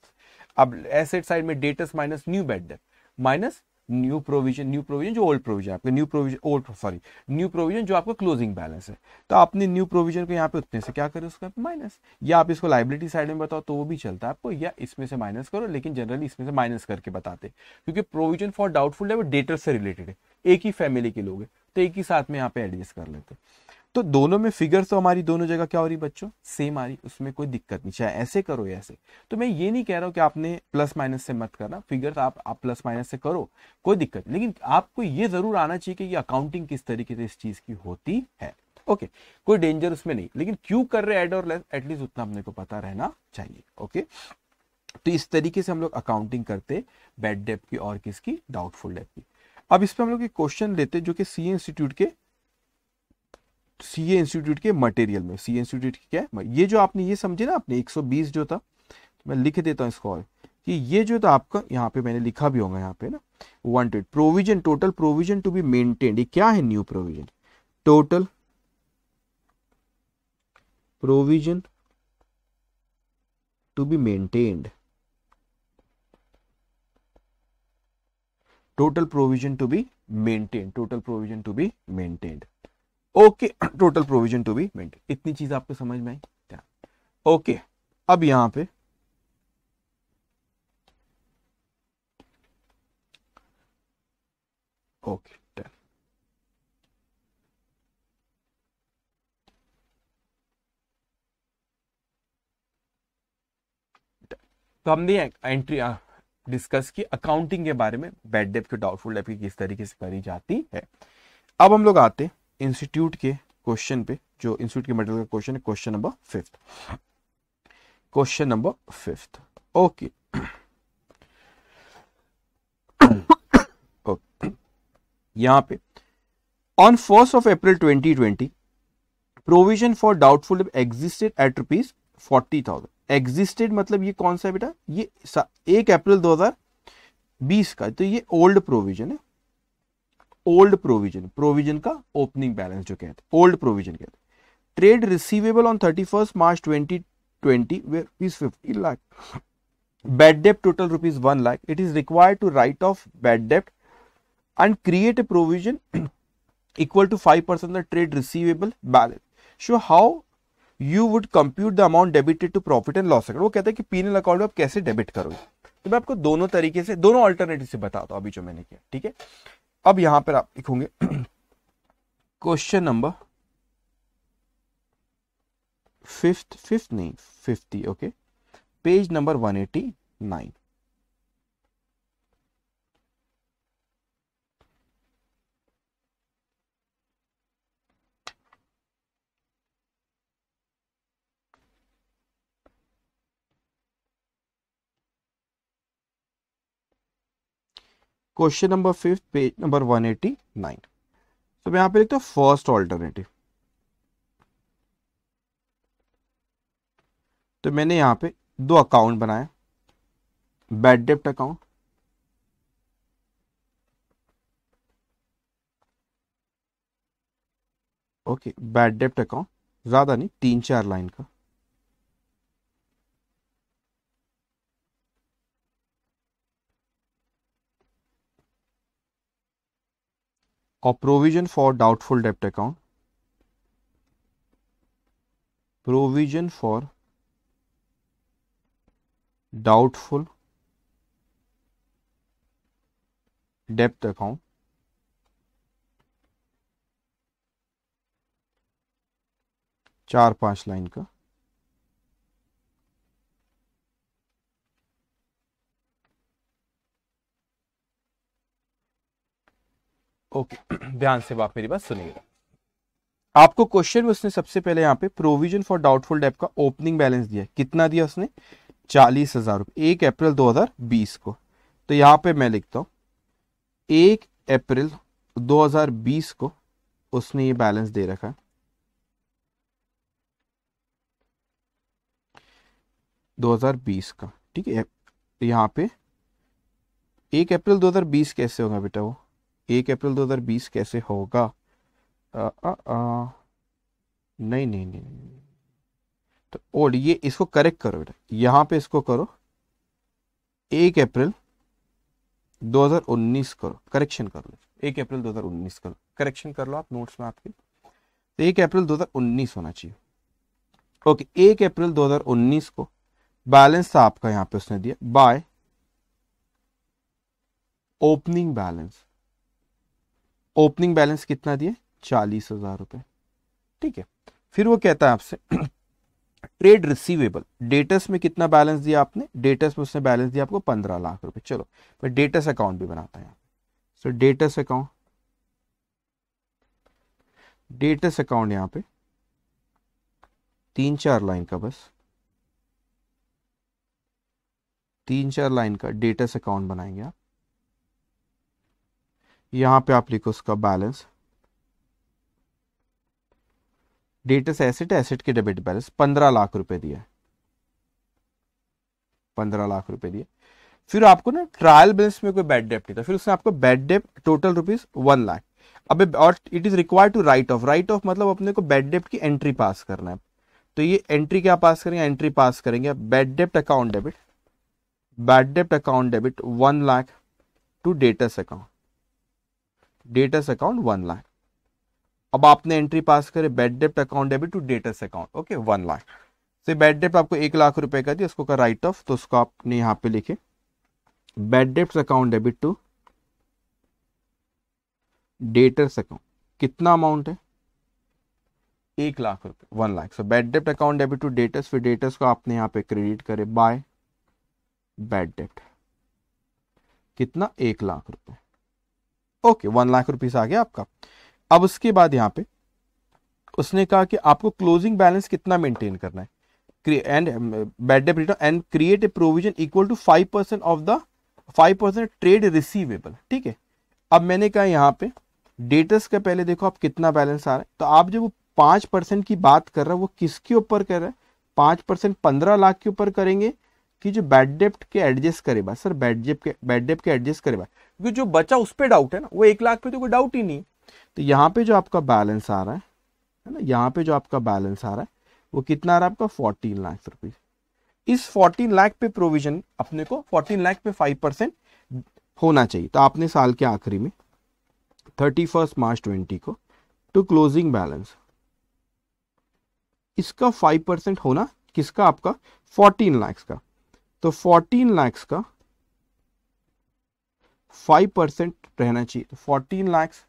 Speaker 1: अब एसेट साइड में debtors minus new bad debt minus new provision new provision जो ओल्ड प्रोविजन आपके new provision old sorry new provision जो आपका क्लोजिंग बैलेंस है तो आपने न्यू प्रोविजन को यहाँ पे उतने से क्या करें उसका माइनस या आप इसको लाइबिलिटी साइड में बताओ तो वो भी चलता है आपको या इसमें से माइनस करो लेकिन जनरली इसमें से माइनस करके बताते क्योंकि प्रोविजन फॉर डाउटफुल है वो डेटर से रिलेटेड है एक ही फैमिली के लोग हैं तो एक ही साथ में यहाँ पे एडजस्ट कर लेते हैं तो दोनों में फिगर तो हमारी दोनों जगह क्या हो रही बच्चों सेम आ रही उसमें कोई दिक्कत नहीं चाहे ऐसे करो या ऐसे तो मैं ये नहीं कह रहा हूं कि आपने प्लस माइनस से मत करना फिगर आप आप प्लस माइनस से करो कोई दिक्कत नहीं लेकिन आपको ये जरूर आना चाहिए कि ये अकाउंटिंग किस तरीके से इस चीज की होती है ओके कोई डेंजर उसमें नहीं लेकिन क्यों कर रहे एड और लेस एटलीस्ट उतना अपने को पता रहना चाहिए ओके तो इस तरीके से हम लोग अकाउंटिंग करते बैड डेप की और किसकी डाउटफुल डेप की अब इस पर हम लोग एक क्वेश्चन लेते हैं जो कि सी इंस्टीट्यूट के सी इंस्टीट्यूट के मटेरियल में सी इंस्टीट्यूट की क्या है ये जो आपने ये समझे ना आपने 120 जो था मैं लिख देता हूँ इसको कि ये जो था आपका यहाँ पे मैंने लिखा भी होगा यहाँ पे ना wanted provision total provision to be maintained ये क्या है new provision total provision to be maintained total provision to be maintain total provision to be maintained okay total provision to be maintain इतनी चीज आपको समझ में आई ओके अब यहां पे ओके डन तो हमने एंट्री डिस्कस की अकाउंटिंग के बारे में बैड डेप के डाउटफुल डेप की किस तरीके से करी जाती है अब हम लोग आते हैं इंस्टीट्यूट के क्वेश्चन पे जो इंस्टीट्यूट के मटेरियल का क्वेश्चन है question number fifth question number fifth okay यहां पे on first of April 2020 provision for doubtful existed at rupees forty thousand existed मतलब ये कौन सा बेटा ये एक अप्रैल 2020 का तो ये ओल्ड प्रोविजन है ओल्ड प्रोविजन प्रोविजन का ओपनिंग बैलेंस जो कहते हैं ओल्ड प्रोविजन कहते हैं trade receivable on thirty first March twenty twenty rupees fifty lakh bad debt total rupees one lakh it is required to write off bad debt and create a provision equal to five percent trade receivable balance show how you would compute the amount debited to profit and loss account वो कहते हैं कि पीनल अकाउंट में आप कैसे डेबिट करोगे तो मैं आपको दोनों तरीके से दोनों अल्टरनेटिव से बताता हूं अभी जो मैंने किया ठीक है अब यहां पर आप लिखोगे क्वेश्चन नंबर फिफ्थ फिफ्थ नहीं fifty okay page number one eighty nine question number fifth page number 189 तो मैं यहां पे लिखता हूं फर्स्ट ऑल्टरनेटिव तो मैंने यहां पे दो अकाउंट बनाया बैड डेप्ट अकाउंट ओके बैड डेप्ट अकाउंट ज्यादा नहीं तीन चार लाइन का और प्रोविजन फॉर डाउटफुल डेप्ट अकाउंट प्रोविजन फॉर डाउटफुल डेप्ट अकाउंट चार पांच लाइन का ओके ध्यान से आप मेरी बात सुनिएगा आपको क्वेश्चन में उसने सबसे पहले यहाँ पे प्रोविजन फॉर डाउटफुल डेप का ओपनिंग बैलेंस दिया कितना दिया उसने चालीस हजार रुपये एक अप्रैल 2020 को तो यहाँ पे मैं लिखता हूँ एक अप्रैल 2020 को उसने ये बैलेंस दे रखा दो हजार बीस का ठीक है यहाँ पे एक अप्रैल 2020 कैसे होगा बेटा वो एक अप्रैल 2020 कैसे होगा आ, आ, आ, नहीं, नहीं नहीं तो ओल्ड ये इसको करेक्ट करो बेटा यहाँ पे इसको करो एक अप्रैल 2019 करो करेक्शन कर लो एक अप्रैल 2019 करो करेक्शन कर लो आप नोट्स में आपके तो एक अप्रैल 2019 होना चाहिए ओके एक अप्रैल 2019 को बैलेंस आपका यहाँ पे उसने दिया by opening balance opening balance कितना दिए चालीस हजार रुपए ठीक है फिर वो कहता है आपसे ट्रेड रिसीवेबल डेटस में कितना बैलेंस दिया आपने डेटस में उसने बैलेंस दिया आपको पंद्रह लाख रुपए चलो मैं डेटस अकाउंट भी बनाता है so debtors account debtors account यहां पे तीन चार लाइन का बस तीन चार लाइन का डेटस अकाउंट बनाएंगे आप यहां पे आप लिखो उसका बैलेंस डेटस एसेट एसेट के डेबिट बैलेंस पंद्रह लाख रुपए दिया पंद्रह लाख रुपए दिए फिर आपको ना ट्रायल बैलेंस में कोई बैड डेप नहीं था फिर उसने आपको bad debt total rupees one lakh अब और it is required to write off write off मतलब अपने को बैड डेप्ट की एंट्री पास करना है तो ये एंट्री क्या पास करेंगे एंट्री पास करेंगे बैड डेप्ट अकाउंट डेबिट बैड डेप्ट account debit one lakh to डेटस account debtors account one lakh अब आपने एंट्री पास करे बैड डेप्ट account debit to डेटस account okay one lakh से बैड डेप्ट आपको एक लाख रुपए का दिया उसको का राइट ऑफ तो उसको आपने यहां पे लिखे बैड डेप्ट account debit to debtors account कितना अमाउंट है एक लाख रुपए वन लाख सो बैड डेप्ट अकाउंट डेबिट टू डेटर्स फिर डेटर्स को आपने यहां पे क्रेडिट करे बाय बैड डेप्ट कितना एक लाख रुपए ओके वन लाख रुपीस आ गया आपका अब उसके बाद यहाँ पे उसने कहा कि आपको क्लोजिंग बैलेंस कितना मेंटेन करना है and bad debt return and create a provision equal to five percent of the five percent trade receivable ठीक है अब मैंने कहा यहाँ पे डेटस का पहले देखो आप कितना बैलेंस आ रहा है तो आप जब वो पाँच परसेंट की बात कर रहे हैं वो किसके ऊपर कर रहे हैं पांच परसेंट पंद्रह लाख के ऊपर करेंगे कि जो बैड डेप्ट के एडजस्ट करे सर बैड डेप के बैड डेप के एडजस्ट करे क्योंकि जो बचा उस पर डाउट है ना वो एक लाख पे तो कोई डाउट ही नहीं तो यहाँ पे जो आपका बैलेंस आ रहा है है ना यहाँ पे जो आपका बैलेंस आ रहा है वो कितना आ रहा है आपका फोर्टीन लाख रुपीज इस फोर्टीन लाख पे प्रोविजन अपने को फोर्टीन लाख पे फाइव परसेंट होना चाहिए तो आपने साल के आखिरी में थर्टी फर्स्ट मार्च ट्वेंटी को टू क्लोजिंग बैलेंस इसका फाइव परसेंट होना किसका आपका फोर्टीन लैक्स का तो फोर्टीन लैक्स का फाइव परसेंट रहना चाहिए तो fourteen lakhs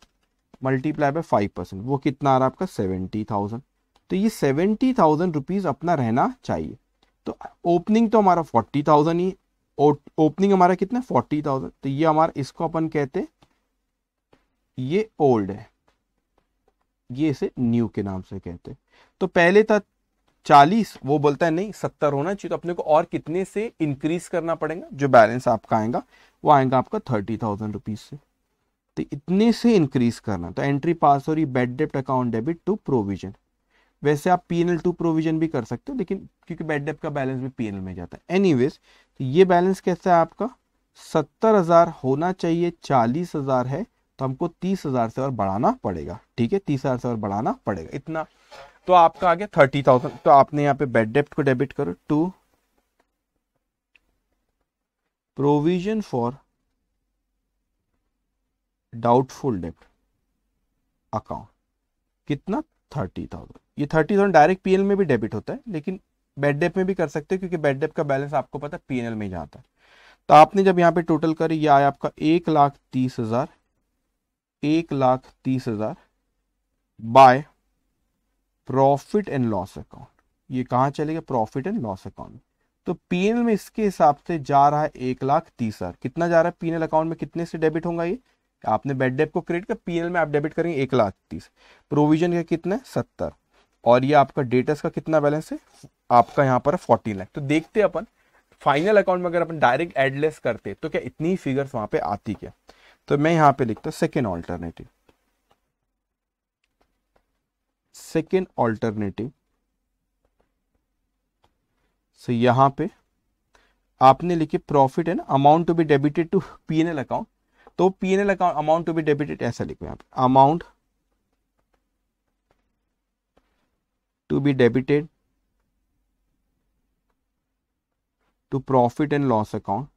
Speaker 1: multiply by five percent वो कितना आ रहा है आपका सेवेंटी थाउजेंड तो ये सेवेंटी थाउजेंड रुपीज़ अपना रहना चाहिए तो ओपनिंग तो हमारा फोर्टी थाउजेंड ही ओपनिंग हमारा कितना फोर्टी थाउजेंड तो ये हमारा इसको अपन कहते ये ओल्ड है ये इसे न्यू के नाम से कहते तो पहले था चालीस वो बोलता है नहीं सत्तर होना चाहिए तो अपने को और कितने से इंक्रीज करना पड़ेगा जो बैलेंस आपका आएगा वो आएगा आपका थर्टी थाउजेंड रुपीज से तो इतने से इंक्रीज करना तो एंट्री पास और रही बेड डेप्ट अकाउंट डेबिट टू प्रोविजन वैसे आप पी टू प्रोविजन भी कर सकते हो लेकिन क्योंकि बेड डेप्ट का बैलेंस भी पी में जाता है एनी तो ये बैलेंस कैसा है आपका सत्तर हजार होना चाहिए चालीस हजार है तो हमको तीस हजार से और बढ़ाना पड़ेगा ठीक है तीस हजार से और बढ़ाना पड़ेगा इतना तो आपका आ गया थर्टी थाउजेंड तो आपने यहां पे बेड डेप्ट को डेबिट करो टू प्रोविजन फॉर डाउटफुल डेप्ट अकाउंट कितना थर्टी थाउजेंड ये थर्टी थाउजेंड डायरेक्ट पीएल में भी डेबिट होता है लेकिन बेड डेप में भी कर सकते हो क्योंकि बेड डेप का बैलेंस आपको पता है पीएनएल में जाता है तो आपने जब यहां पे टोटल करी ये आया आपका एक लाख तीस हजार एक लाख तीस हजार by profit and loss account ये कहाँ चलेगा प्रॉफिट एंड लॉस अकाउंट तो पीएनएल में इसके हिसाब से जा रहा है एक लाख तीस हजार कितना जा रहा है पीएनएल अकाउंट में कितने से डेबिट होगा ये आपने बेड डेप को क्रिएट किया पीएनएल में आप डेबिट करेंगे एक लाख तीस प्रोविजन का कितना है सत्तर और ये आपका डेटस का कितना बैलेंस है आपका यहाँ पर फोर्टीन लाख तो देखते अपन फाइनल अकाउंट में अगर अपन डायरेक्ट एडलेस करते तो क्या इतनी फिगर्स वहां पे आती क्या तो मैं यहाँ पे लिखता हूँ second alternative second alternative so यहां पे आपने लिखी profit and amount to be debited to P N L account तो P N L account amount to be debited ऐसा लिखो यहां पर amount to be debited to profit and loss account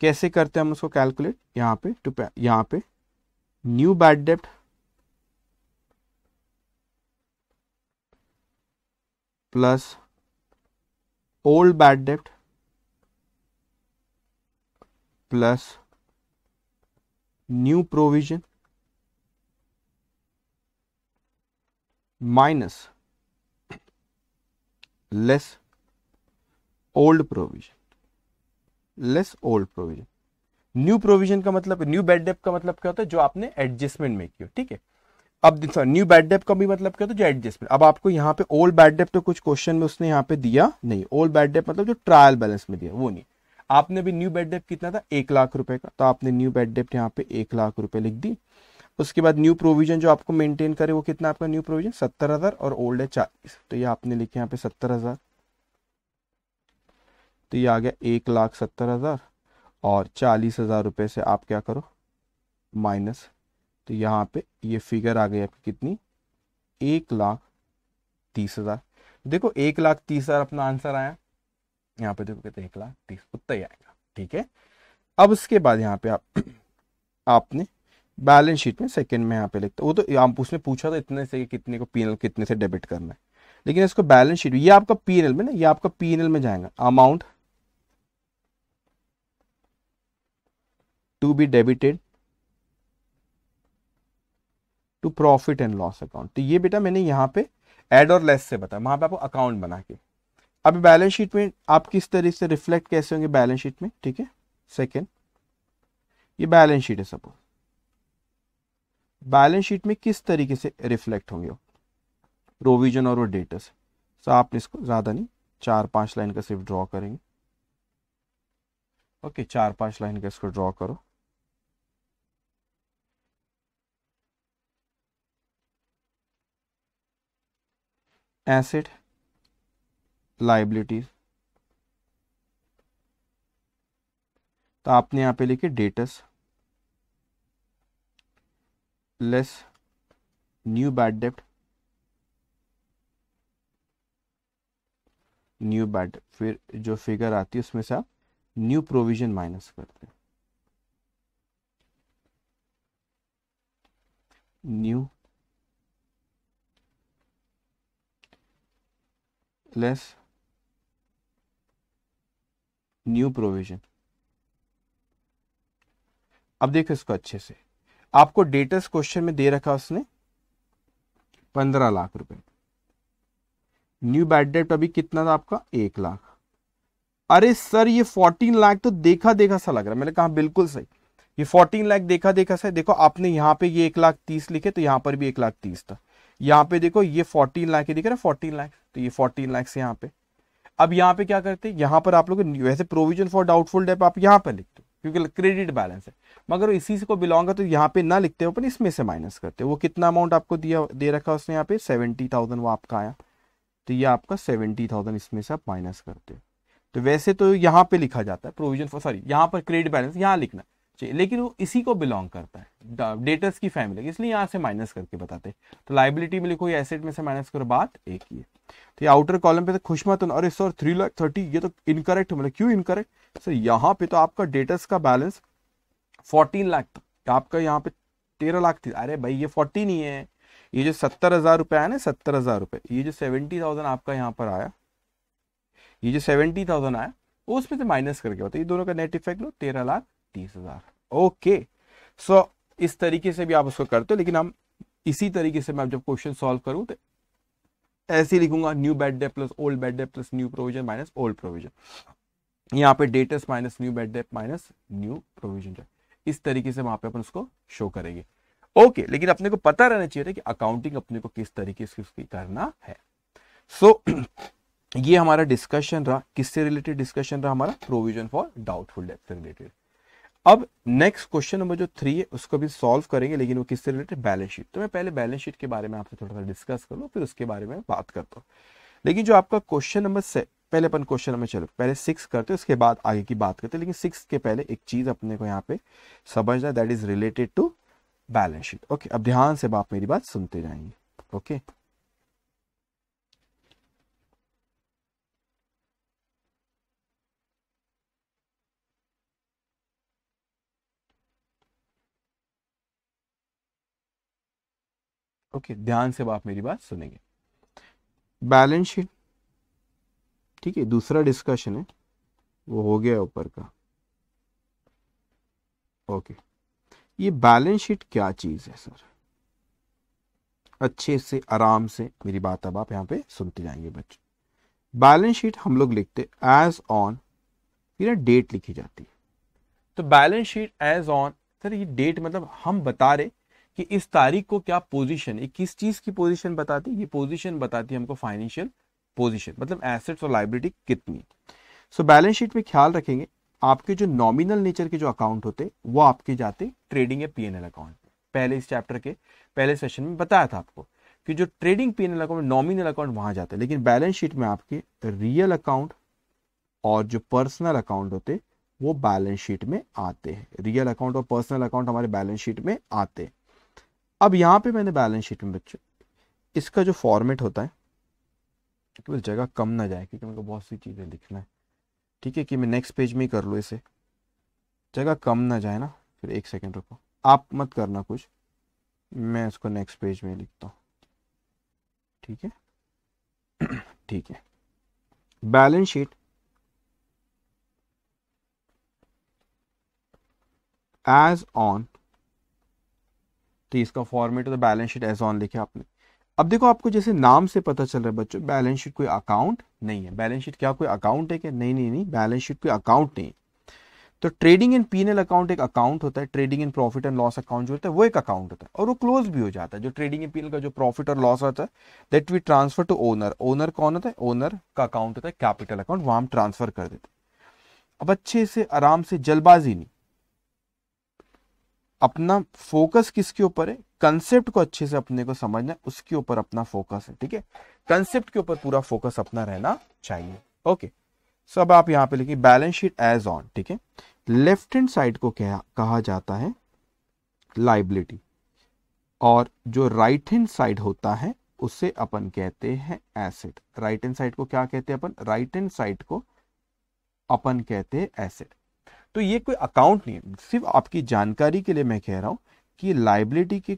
Speaker 1: कैसे करते हैं हम उसको कैलकुलेट यहां पे टू यहां पे new bad debt plus old bad debt plus new provision minus less old provision less old provision new provision का मतलब न्यू बैड डेप का मतलब क्या होता है जो आपने एडजस्टमेंट में किया ठीक है अब न्यू बैड डेप का भी मतलब क्या होता है जो एडजस्टमेंट अब आपको यहाँ पे ओल्ड बैड डेप तो कुछ क्वेश्चन में उसने यहाँ पे दिया नहीं ओल्ड बैड डेप मतलब जो ट्रायल बैलेंस में दिया वो नहीं आपने भी न्यू बेड डेप कितना था एक लाख रुपए का तो आपने न्यू बेड डेप यहाँ पे एक लाख रुपए लिख दी उसके बाद न्यू प्रोविजन जो आपको मेंटेन करे वो कितना आपका न्यू प्रोविजन सत्तर हजार और ओल्ड है चालीस तो ये आपने लिखे यहाँ पे सत्तर हजार तो ये आ गया एक लाख सत्तर हजार और चालीस हज़ार रुपये से आप क्या करो माइनस तो यहाँ पे ये फिगर आ गई आपकी कितनी एक लाख तीस हज़ार देखो एक लाख तीस हज़ार अपना आंसर आया यहाँ पे देखो कहते एक लाख तीस उतना तो ही आएगा ठीक है अब उसके बाद यहाँ पे आप आपने बैलेंस शीट में सेकंड में यहाँ पे लिखते वो तो आप उसने पूछा था इतने से कितने को पीएनएल कितने से डेबिट करना है लेकिन इसको बैलेंस शीट ये आपका पीएनएल में ना ये आपका पीएनएल में जाएगा amount to be debited to profit and loss account तो ये बेटा मैंने यहाँ पे एड और लेस से बताया वहां पे आपको अकाउंट बना के अब बैलेंस शीट में आप किस तरह से रिफ्लेक्ट कैसे होंगे बैलेंस शीट में ठीक है सेकेंड ये बैलेंस शीट है सपोज बैलेंस शीट में किस तरीके से रिफ्लेक्ट होंगे प्रोविजन और वो डेटस सो आप इसको ज़्यादा नहीं चार पांच लाइन का सिर्फ ड्रॉ करेंगे ओके चार पांच लाइन का इसको ड्रॉ करो asset लाइबिलिटीज तो आपने यहां पे लिखे डेटस लेस न्यू बैड डेप्ट न्यू बैड फिर जो फिगर आती है उसमें से आप न्यू प्रोविजन माइनस करते हैं न्यू less न्यू प्रोविजन अब देखो इसको अच्छे से आपको डेटस क्वेश्चन में दे रखा उसने पंद्रह लाख रुपए न्यू बैड डेट अभी कितना था आपका एक लाख अरे सर ये फोर्टीन लाख तो देखा देखा सा लग रहा है मैंने कहा हाँ, बिल्कुल सही ये फोर्टीन लाख देखा देखा सा देखो आपने यहां पे ये एक लाख तीस लिखे तो यहां पर भी एक लाख तीस था यहां पे देखो ये फोर्टीन लाख ही दिख रहा है फोर्टीन लाख तो ये फोर्टीन लैक्स यहाँ पे अब यहाँ पे क्या करते हैं यहाँ पर आप लोग वैसे प्रोविजन फॉर डाउटफुल डेप आप यहाँ पर लिखते हो क्योंकि क्रेडिट बैलेंस है मगर इसी से को बिलोंग है तो यहाँ पे ना लिखते हो अपन इसमें से माइनस करते हो वो कितना अमाउंट आपको दिया दे रखा है उसने यहाँ पे सेवेंटी थाउजेंड वो आपका आया तो ये आपका सेवेंटी थाउजेंड इसमें से आप माइनस करते हो तो वैसे तो यहाँ पे लिखा जाता है प्रोविजन फॉर सॉरी यहाँ पर क्रेडिट बैलेंस यहाँ लिखना लेकिन वो इसी को बिलोंग करता है डेटर्स की फैमिली इसलिए यहाँ से माइनस करके बताते तो लाइबिलिटी में लिखो या एसेट में से माइनस करो बात एक ही है तो ये आउटर कॉलम पे तो खुशमत और इस और थ्री लाख थर्टी ये तो इनकरेक्ट मतलब क्यों इनकरेक्ट सर यहाँ पे तो आपका डेटर्स का बैलेंस फोर्टीन लाख था तो आपका यहाँ पे तेरह लाख थी अरे भाई ये फोर्टीन ही है ये जो सत्तर हजार रुपये आया ना सत्तर हजार रुपये ये जो सेवेंटी थाउजेंड आपका यहाँ पर आया ये जो सेवेंटी थाउजेंड आया वो उसमें से माइनस करके होता है तो ये दोनों का नेट इफेक्ट लो तेरह लाख तीस हजार ओके सो इस तरीके से भी आप उसको करते हो लेकिन हम इसी तरीके से मैं जब क्वेश्चन सॉल्व करूं तो ऐसे लिखूंगा new bad debt plus old bad debt plus new provision minus old provision यहाँ पे debtors minus new bad debt minus new provision इस तरीके से वहां पे अपन उसको शो करेंगे ओके okay, लेकिन अपने को पता रहना चाहिए कि अकाउंटिंग अपने को किस तरीके से उसकी करना है सो so, ये हमारा डिस्कशन रहा किससे रिलेटेड डिस्कशन रहा हमारा प्रोविजन फॉर डाउटफुल डेट से रिलेटेड अब नेक्स्ट क्वेश्चन नंबर जो थ्री है उसको भी सॉल्व करेंगे लेकिन वो किससे रिलेटेड बैलेंस शीट तो मैं पहले बैलेंस शीट के बारे में आपसे थोड़ा सा डिस्कस कर लू फिर उसके बारे में बात करता हूँ लेकिन जो आपका क्वेश्चन नंबर से पहले अपन क्वेश्चन नंबर चलो पहले सिक्स करते हैं उसके बाद आगे की बात करते हैं लेकिन सिक्स के पहले एक चीज अपने को यहाँ पे समझना that is related to balance sheet okay अब ध्यान से आप मेरी बात सुनते जाएंगे ओके okay? ओके ध्यान से आप मेरी बात सुनेंगे बैलेंस शीट ठीक है दूसरा डिस्कशन है वो हो गया ऊपर का ओके ये बैलेंस शीट क्या चीज़ है सर अच्छे से आराम से मेरी बात अब आप यहां पे सुनते जाएंगे बच्चों बैलेंस शीट हम लोग लिखते एज ऑन ये डेट लिखी जाती है तो balance sheet as on sir ये डेट मतलब हम बता रहे कि इस तारीख को क्या पोजीशन एक किस चीज की पोजीशन बताती ये पोजीशन बताती है हमको फाइनेंशियल पोजीशन मतलब एसेट्स और लाइबिलिटी कितनी सो बैलेंस शीट में ख्याल रखेंगे आपके जो नॉमिनल नेचर के जो अकाउंट होते वो आपके जाते ट्रेडिंग या पीएनएल अकाउंट पहले इस चैप्टर के पहले सेशन में बताया था आपको कि जो trading PNL account nominal account वहां जाते हैं लेकिन बैलेंस शीट में आपके रियल अकाउंट और जो पर्सनल अकाउंट होते वो बैलेंस शीट में आते हैं रियल अकाउंट और पर्सनल अकाउंट हमारे बैलेंस शीट में आते हैं अब यहां पे मैंने बैलेंस शीट में बच्चों इसका जो फॉर्मेट होता है केवल जगह कम ना जाए क्योंकि मेरे को बहुत सी चीज़ें लिखना है ठीक है कि मैं नेक्स्ट पेज में ही कर लूँ इसे जगह कम ना जाए ना फिर एक सेकेंड रुको आप मत करना कुछ मैं इसको नेक्स्ट पेज में लिखता हूँ ठीक है ठीक है बैलेंस शीट एज ऑन तो इसका फॉर्मेट होता है बैलेंस शीट एज ऑन लिखा आपने अब देखो आपको जैसे नाम से पता चल रहा है बच्चों बैलेंस शीट कोई अकाउंट नहीं है बैलेंस शीट क्या कोई अकाउंट है क्या नहीं नहीं नहीं बैलेंस शीट कोई अकाउंट नहीं है तो ट्रेडिंग एंड पीएनएल अकाउंट एक अकाउंट होता है trading and profit and loss account जो होता है वो एक अकाउंट होता है और वो क्लोज भी हो जाता है जो ट्रेडिंग एंड पीएनएल का जो प्रॉफिट और लॉस होता है that we transfer to owner owner कौन होता है ओनर का अकाउंट होता है कैपिटल अकाउंट वहां हम ट्रांसफर कर देते हैं अब अच्छे से आराम से जल्दबाजी नहीं अपना फोकस किसके ऊपर है कंसेप्ट को अच्छे से अपने को समझना है उसके ऊपर अपना फोकस है ठीक है कंसेप्ट के ऊपर पूरा फोकस अपना रहना चाहिए ओके सो अब आप यहां पे लिखिए बैलेंस शीट एज ऑन ठीक है लेफ्ट हैंड साइड को क्या कहा जाता है लाइबिलिटी और जो राइट हैंड साइड होता है उसे अपन कहते हैं एसेट राइट हैंड साइड को क्या कहते हैं अपन राइट हैंड साइड को अपन कहते हैं एसेट तो ये कोई अकाउंट नहीं है सिर्फ आपकी जानकारी के लिए मैं कह रहा हूँ कि लाइबिलिटी के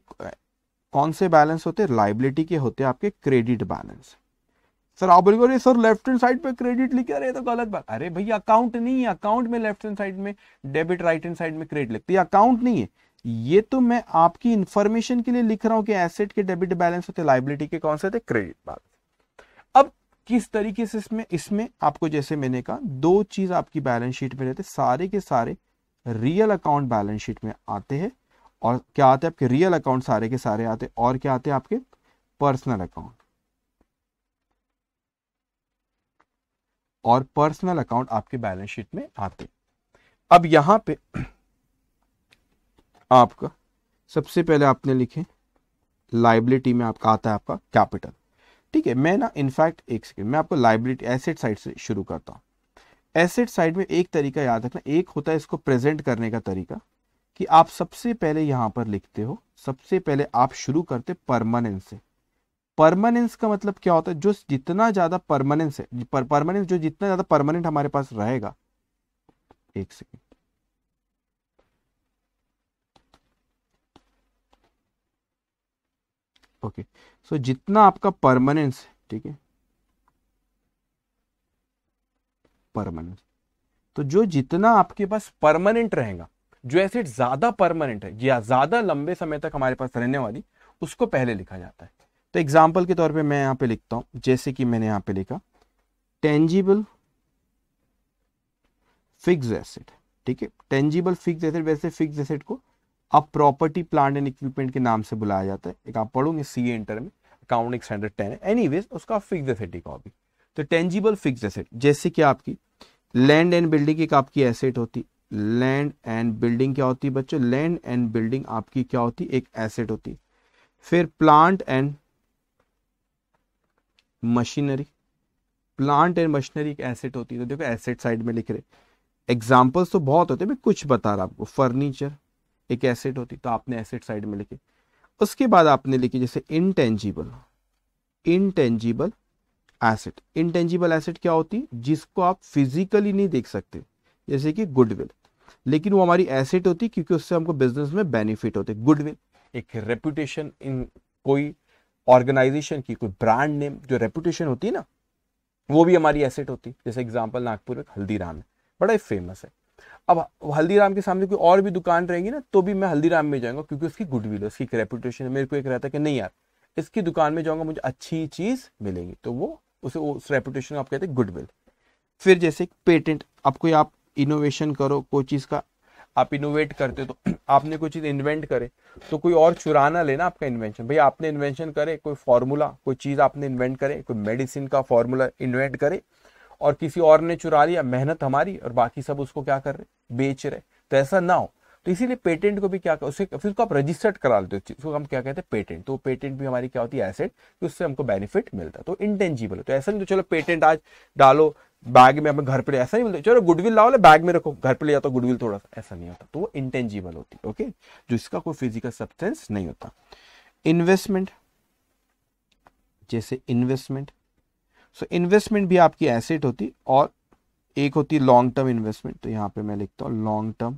Speaker 1: कौन से बैलेंस होते हैं लाइबिलिटी के होते हैं आपके क्रेडिट बैलेंस सर आप बोलिए सर लेफ्ट हैंड साइड पे क्रेडिट लिखे अरे तो गलत बात अरे भैया अकाउंट नहीं है अकाउंट में लेफ्ट हैंड साइड में डेबिट राइट हैंड साइड में क्रेडिट लिखते अकाउंट नहीं है ये तो मैं आपकी इंफॉर्मेशन के लिए लिख रहा हूं कि एसेट के डेबिट बैलेंस होते लाइबिलिटी के कौन से थे क्रेडिट बैलेंस किस तरीके से इसमें इसमें आपको जैसे मैंने कहा दो चीज आपकी बैलेंस शीट में रहते सारे के सारे रियल अकाउंट बैलेंस शीट में आते हैं और क्या आते हैं आपके रियल अकाउंट सारे के सारे आते हैं और क्या आते हैं आपके पर्सनल अकाउंट और पर्सनल अकाउंट आपके बैलेंस शीट में आते अब यहां पे आपका सबसे पहले आपने लिखे लाइबिलिटी में आपका आता है आपका कैपिटल ठीक है मैं ना इनफैक्ट एक सेकेंड मैं आपको लाइब्रेरी एसेट साइड से शुरू करता हूँ एसेट साइड में एक तरीका याद रखना एक होता है इसको प्रेजेंट करने का तरीका कि आप सबसे पहले यहाँ पर लिखते हो सबसे पहले आप शुरू करते परमानेंस से परमानेंस का मतलब क्या होता है जो जितना ज़्यादा परमानेंस है पर, परमानेंस जो जितना ज़्यादा परमानेंट हमारे पास रहेगा एक second okay okay. So so, जितना आपका परमानेंस है ठीक है परमानेंस तो जो जितना आपके पास परमानेंट रहेगा जो एसिड ज्यादा परमानेंट है या ज्यादा लंबे समय तक हमारे पास रहने वाली उसको पहले लिखा जाता है तो एग्जाम्पल के तौर पे मैं यहां पे लिखता हूं जैसे कि मैंने यहां पे लिखा टेंजिबल फिक्स एसिड ठीक है टेंजिबल फिक्स एसिड वैसे फिक्स एसिड को अब प्रॉपर्टी प्लांट एंड इक्विपमेंट के नाम से बुलाया जाता है एक आप पढ़ोगे सी एंटर में accounting standard ten any ways उसका फिक्स एसेट एक कॉपी तो टेंजिबल फिक्स एसेट जैसे कि आपकी लैंड एंड बिल्डिंग एक आपकी एसेट होती लैंड एंड बिल्डिंग क्या होती बच्चों लैंड एंड बिल्डिंग आपकी क्या होती एक एसेट होती फिर plant and machinery plant and machinery एक एसेट होती है तो देखो एसेट साइड में लिख रहे एग्जाम्पल्स तो बहुत होते हैं मैं कुछ बता रहा आपको फर्नीचर एक एसेट होती तो आपने एसेट साइड में लिखे उसके बाद आपने लिखी जैसे intangible intangible asset intangible asset क्या होती है जिसको आप फिजिकली नहीं देख सकते जैसे कि गुडविल लेकिन वो हमारी एसेट होती क्योंकि उससे हमको बिजनेस में बेनिफिट होते गुडविल एक रेपुटेशन इन कोई ऑर्गेनाइजेशन की कोई ब्रांड नेम जो रेपुटेशन होती है ना वो भी हमारी एसेट होती जैसे एग्जाम्पल नागपुर में हल्दीराम है बड़ा ही फेमस है अब हल्दीराम के सामने कोई और भी दुकान रहेगी ना तो भी मैं हल्दीराम में जाऊंगा क्योंकि उसकी गुडविल उसकी एक रेपुटेशन मेरे को एक रहता है कि नहीं यार इसकी दुकान में जाऊंगा मुझे अच्छी चीज़ मिलेगी तो वो उसे उस रेपुटेशन आप कहते हैं गुडविल फिर जैसे पेटेंट आप कोई आप इनोवेशन करो कोई चीज़ का आप इनोवेट करते तो आपने कोई चीज़ इन्वेंट करे तो कोई और चुराना लेना आपका इन्वेंशन भाई आपने इन्वेंशन करे कोई फॉर्मूला कोई चीज़ आपने इन्वेंट करे कोई मेडिसिन का फॉर्मूला इन्वेंट करे और किसी और ने चुरा लिया मेहनत हमारी और बाकी सब उसको क्या कर रहे बेच रहे तो ऐसा ना हो तो इसीलिए पेटेंट को भी क्या उसे फिर उसको आप रजिस्टर्ड करा लेते हो हम क्या कहते हैं पेटेंट तो पेटेंट भी हमारी क्या होती है एसेट कि उससे हमको बेनिफिट मिलता है तो इंटेंजिबल है तो ऐसा नहीं तो चलो पेटेंट आज डालो बैग में हमें घर पर ऐसा नहीं मिलता चलो गुडविल लाओ ले बैग में रखो घर पर ले जाता तो गुडविल थोड़ा सा ऐसा नहीं होता तो वो इंटेंजिबल होती है ओके जो इसका कोई फिजिकल सब्सटेंस नहीं होता इन्वेस्टमेंट जैसे इन्वेस्टमेंट सो इन्वेस्टमेंट भी आपकी एसेट होती और एक होती लॉन्ग टर्म इन्वेस्टमेंट तो यहां पे मैं लिखता हूं लॉन्ग टर्म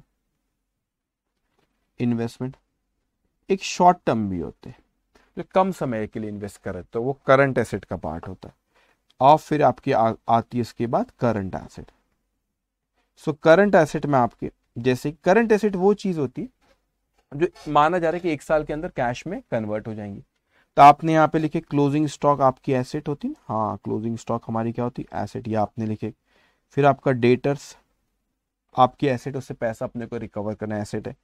Speaker 1: इन्वेस्टमेंट एक शॉर्ट टर्म भी होते हैं जो कम समय के लिए इन्वेस्ट रहे तो वो करंट एसेट का पार्ट होता है और फिर आपकी आ, आती है इसके बाद current asset so current asset में आपके जैसे करंट एसेट वो चीज़ होती है जो माना जा रहा है कि एक साल के अंदर कैश में कन्वर्ट हो जाएंगी तो आपने यहाँ पे लिखे क्लोजिंग स्टॉक आपकी एसेट होती हाँ क्लोजिंग स्टॉक हमारी क्या होती एसेट ये आपने लिखे फिर आपका डेटर्स आपकी एसेट उससे पैसा अपने को रिकवर करना एसेट है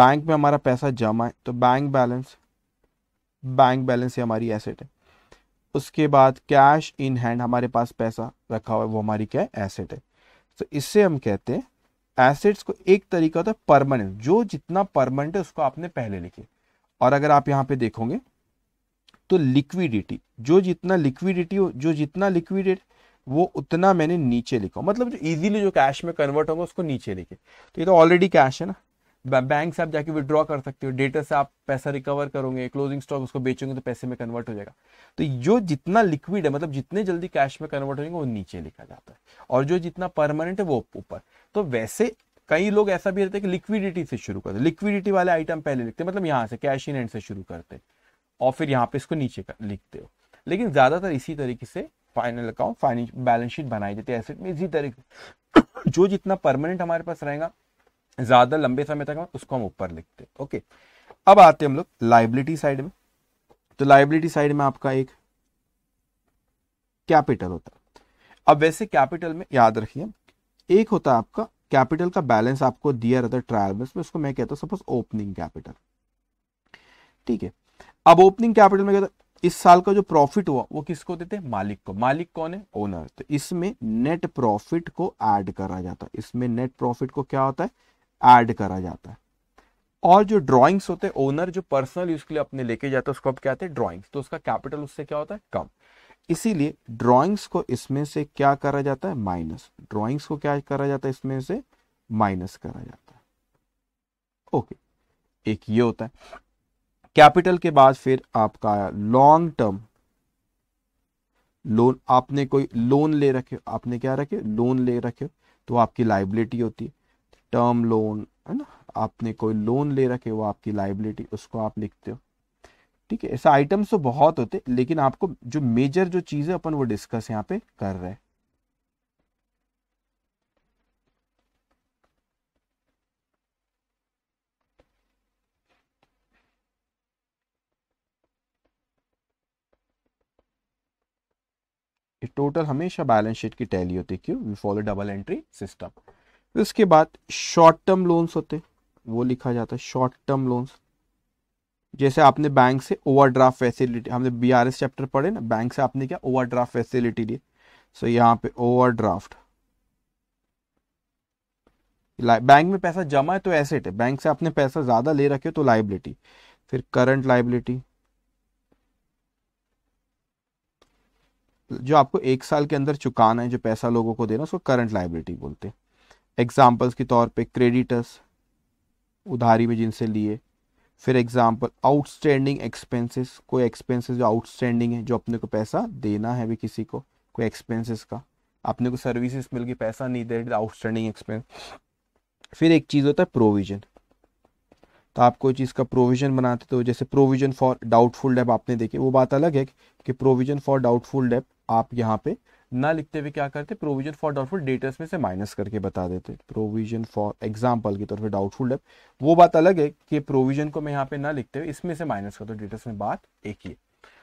Speaker 1: बैंक में हमारा पैसा जमा है तो बैंक बैलेंस बैंक बैलेंस ही हमारी एसेट है उसके बाद कैश इन हैंड हमारे पास पैसा रखा हुआ है वो हमारी क्या है एसेट है तो इससे हम कहते हैं एसेट्स को एक तरीका होता है परमानेंट जो जितना परमानेंट है उसको आपने पहले लिखे और अगर आप यहाँ पे देखोगे तो लिक्विडिटी जो जितना लिक्विडिटी हो जो जितना लिक्विडिट वो उतना मैंने नीचे लिखा मतलब जो इजीली जो कैश में कन्वर्ट होगा उसको नीचे लिखे तो ये तो ऑलरेडी कैश है ना बैंक से आप जाके विड्रॉ कर सकते हो डेटा से आप पैसा रिकवर करोगे क्लोजिंग स्टॉक उसको बेचोगे तो पैसे में कन्वर्ट हो जाएगा तो जो जितना लिक्विड है मतलब जितने जल्दी कैश में कन्वर्ट हो जाएंगे वो नीचे लिखा जाता है और जो जितना परमानेंट है वो ऊपर तो वैसे कई लोग ऐसा भी रहते हैं कि लिक्विडिटी से शुरू करते लिक्विडिटी वाले आइटम पहले लिखते मतलब यहाँ से कैश इन एंड से शुरू करते हैं और फिर यहाँ पे इसको नीचे कर, लिखते हो लेकिन ज़्यादातर इसी तरीके से final account finance balance sheet बनाई जाती है एसेट में इसी तरीके जो जितना परमानेंट हमारे पास रहेगा ज़्यादा लंबे समय तक उसको हम ऊपर लिखते हैं ओके अब आते हैं हम लोग लाइबिलिटी साइड में तो लाइबिलिटी साइड में आपका एक कैपिटल होता है अब वैसे कैपिटल में याद रखिए एक होता है आपका कैपिटल का बैलेंस आपको दिया रहता है ट्रायल में उसको मैं कहता हूं सपोज ओपनिंग कैपिटल ठीक है अब ओपनिंग कैपिटल में क्या इस साल का जो प्रॉफिट हुआ वो किसको देते मालिक को मालिक कौन है ओनर तो इसमें नेट प्रॉफिट को ऐड करा जाता है इसमें नेट प्रॉफिट को क्या होता है ऐड करा जाता है और जो ड्राइंग्स होते हैं ओनर जो पर्सनल यूज के लिए अपने लेके जाता है उसको अब क्या हैं ड्राइंग्स तो उसका कैपिटल उससे क्या होता है कम इसीलिए ड्राइंग्स को इसमें से क्या करा जाता है माइनस ड्राइंग्स को क्या करा जाता है इसमें से माइनस करा जाता है ओके एक ये होता है कैपिटल के बाद फिर आपका लॉन्ग टर्म लोन आपने कोई लोन ले रखे आपने क्या रखे लोन ले रखे तो आपकी लाइबिलिटी होती है टर्म लोन है ना आपने कोई लोन ले रखे वो आपकी लाइबिलिटी उसको आप लिखते हो ठीक है ऐसा आइटम्स तो बहुत होते लेकिन आपको जो मेजर जो चीज़ है अपन वो डिस्कस यहाँ पे कर रहे हैं टोटल हमेशा बैलेंस शीट की टैली होती है क्यों we follow double entry system उसके बाद शॉर्ट टर्म लोन्स होते वो लिखा जाता है शॉर्ट टर्म लोन्स जैसे आपने बैंक से ओवरड्राफ्ट फैसिलिटी हमने बी आर एस चैप्टर पढ़े ना बैंक से आपने क्या ओवरड्राफ्ट फैसिलिटी दी सो यहाँ पे ओवरड्राफ्ट बैंक में पैसा जमा है तो एसेट है बैंक से आपने पैसा ज़्यादा ले रखे हो तो लाइबिलिटी फिर करंट लाइबिलिटी जो आपको एक साल के अंदर चुकाना है जो पैसा लोगों को देना उसको करंट लाइबिलिटी बोलते हैं एग्जाम्पल्स के तौर पे क्रेडिटर्स उधारी में जिनसे लिए फिर एग्जाम्पल आउटस्टैंडिंग एक्सपेंसेस कोई एक्सपेंसेस जो आउटस्टैंडिंग है जो अपने को पैसा देना है भी किसी को कोई एक्सपेंसेस का अपने को सर्विसेज मिल गई पैसा नहीं दे आउटस्टैंडिंग एक्सपेंस फिर एक चीज़ होता है प्रोविजन तो आप कोई चीज़ का प्रोविज़न बनाते तो जैसे प्रोविज़न फॉर डाउटफुल डेप आपने देखे वो बात अलग है कि प्रोविज़न फॉर डाउटफुल डेप आप यहाँ पे ना लिखते हुए क्या करते प्रोविजन फॉर डाउटफुल डेटर्स में से माइनस करके बता देते प्रोविजन फॉर एग्जाम्पल की तौर पर डाउटफुल डेप वो बात अलग है कि प्रोविजन को मैं यहाँ पे ना लिखते हुए इसमें से माइनस कर दो डेटर्स में बात एक ही है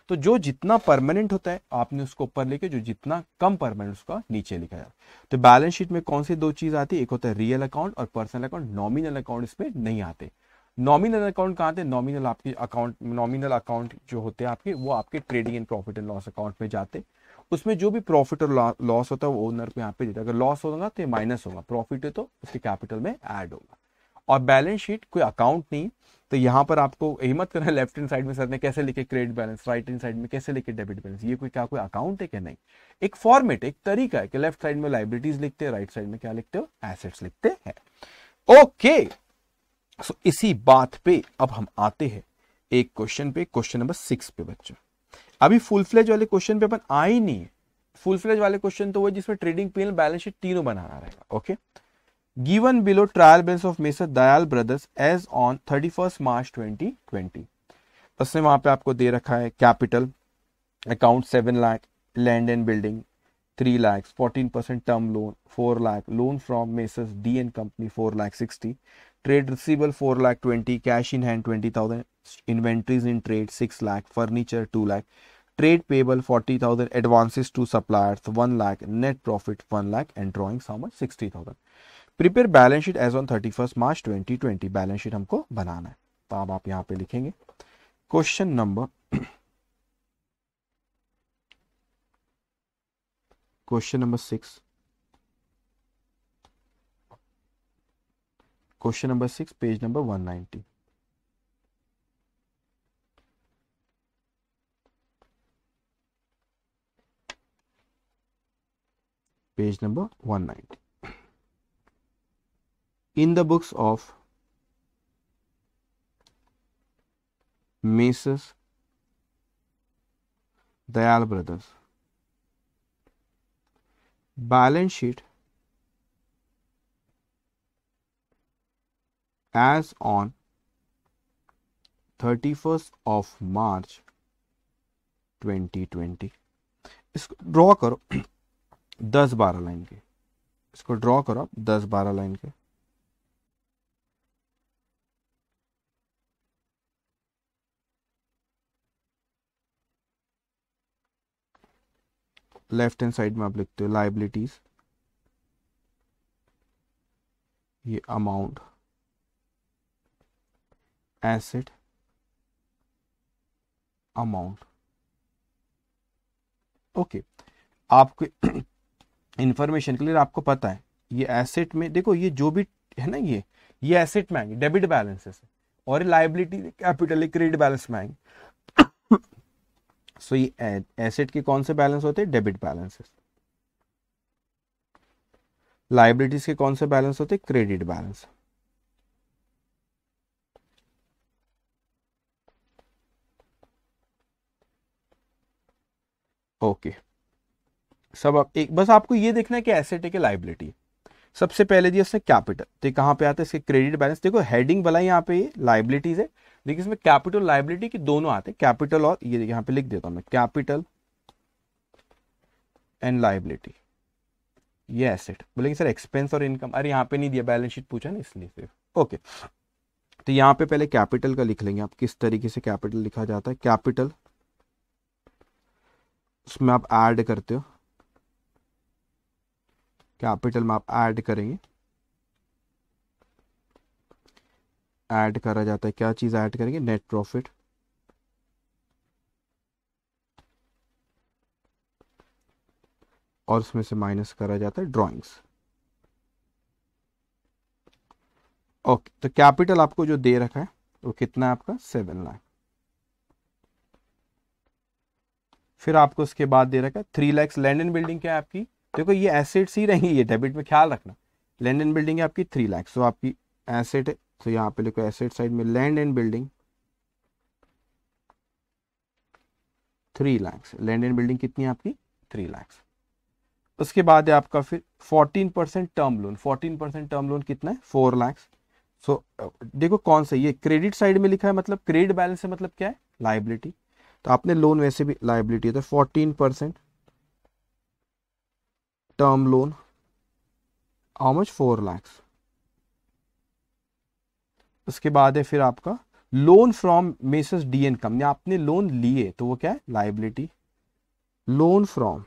Speaker 1: तो जो जितना परमानेंट होता है आपने उसको ऊपर लेके जो जितना कम परमानेंट उसका नीचे लिखा जाता है तो बैलेंस शीट में कौन सी दो चीज आती है एक होता है रियल अकाउंट और पर्सनल अकाउंट नॉमिनल अकाउंट इसमें नहीं आते नॉमिनल अकाउंट कहाँ थे नॉमिनल आपके अकाउंट नॉमिनल अकाउंट जो होते हैं आपके वो आपके trading and profit and loss account में जाते उसमें जो भी प्रॉफिट और लॉस होता है वो ओनर को यहाँ पे देता है अगर लॉस होगा तो माइनस होगा प्रॉफिट है तो उसके कैपिटल में ऐड होगा और बैलेंस शीट कोई अकाउंट नहीं तो यहाँ पर आपको हिम्मत करना है लेफ्ट हैंड साइड में सर ने कैसे लिखे credit balance right hand side में कैसे लिखे डेबिट बैलेंस ये कोई क्या कोई अकाउंट है क्या नहीं एक फॉर्मेट एक तरीका है कि लेफ्ट साइड में लाइब्रिटीज लिखते हैं राइट साइड में क्या लिखते हो एसेट्स लिखते हैं ओके okay. सो इसी बात पे अब हम आते हैं एक क्वेश्चन पे क्वेश्चन नंबर सिक्स पे बच्चों अभी फुल फ्लेज वाले क्वेश्चन पे अपन आए ही नहीं है फुल फ्लेज वाले क्वेश्चन तो वो जिसमें ट्रेडिंग पीएल बैलेंस शीट तीनों बनाना रहेगा okay given below trial balance of messrs Dayal brothers as on thirty March twenty उसने वहां पे आपको दे रखा है capital account seven lakh land and building three lakh fourteen percent term loan four lakh loan from messrs D and company four lakh sixty trade receivable four lakh twenty cash in hand twenty thousand inventories in trade six lakh furniture two lakh trade payable forty thousand advances to suppliers one lakh net profit one lakh and drawing समझ sixty thousand prepare balance sheet as on thirty first March twenty twenty balance sheet हमको बनाना है तो अब आप यहाँ पे लिखेंगे question number question number six Question number 6, page number 190. Page number 190. In the books of Mrs. Dayal Brothers, balance sheet as on 31st of March 2020 इसको ड्रॉ करो 10 बारह लाइन के इसको ड्रॉ करो आप दस बारह लाइन के लेफ्ट हैंड साइड में आप लिखते हो लाइबिलिटीज ये अमाउंट एसिड अमाउंट ओके आपको इंफॉर्मेशन क्लियर आपको पता है ये एसेट में देखो ये जो भी है ना ये ये एसेट में आएंगे डेबिट बैलेंसेस और लाइबिलिटी कैपिटल क्रेडिट बैलेंस में आएंगे सो ये एसेट के कौन से बैलेंस होते हैं डेबिट बैलेंसेस लाइबिलिटीज के कौन से बैलेंस होते हैं क्रेडिट बैलेंस ओके सब आप एक बस आपको ये देखना है कि एसेट है कि लाइबिलिटी सबसे पहले दिया उसने कैपिटल तो कहाँ पे आता है इसके क्रेडिट बैलेंस देखो हेडिंग वाला यहाँ पे लाइबिलिटीज है लेकिन इसमें कैपिटल लाइबिलिटी के दोनों आते हैं कैपिटल और ये यहाँ पे लिख देता हूँ मैं कैपिटल एंड लाइबिलिटी ये एसेट बोलेंगे सर एक्सपेंस और इनकम अरे यहाँ पे नहीं दिया बैलेंस शीट पूछा ना इसलिए सिर्फ ओके तो यहाँ पे पहले कैपिटल का लिख लेंगे आप किस तरीके से कैपिटल लिखा जाता है कैपिटल उसमें आप ऐड करते हो कैपिटल में आप ऐड करेंगे ऐड करा जाता है क्या चीज़ ऐड करेंगे नेट प्रॉफिट और उसमें से माइनस करा जाता है ड्राइंग्स ओके तो कैपिटल आपको जो दे रखा है वो कितना है आपका सेवन लाख फिर आपको उसके बाद दे रखा है three lakhs land and building क्या है आपकी देखो ये एसेट्स ही रहेंगी ये डेबिट में ख्याल रखना लैंड एंड बिल्डिंग है आपकी थ्री लैक्स तो आपकी एसेट है तो यहाँ पे देखो एसेट साइड में land and building three lakhs land and building कितनी है आपकी थ्री लैक्स उसके बाद है आपका फिर fourteen percent term loan fourteen percent term loan कितना है फोर लैक्स सो देखो कौन सा ये क्रेडिट साइड में लिखा है मतलब क्रेडिट बैलेंस है मतलब क्या है लाइबिलिटी तो आपने लोन वैसे भी लाइबिलिटी होता है fourteen percent term loan how much four lakhs उसके बाद है फिर आपका loan from messrs D N company आपने लोन लिए तो वो क्या है liability loan from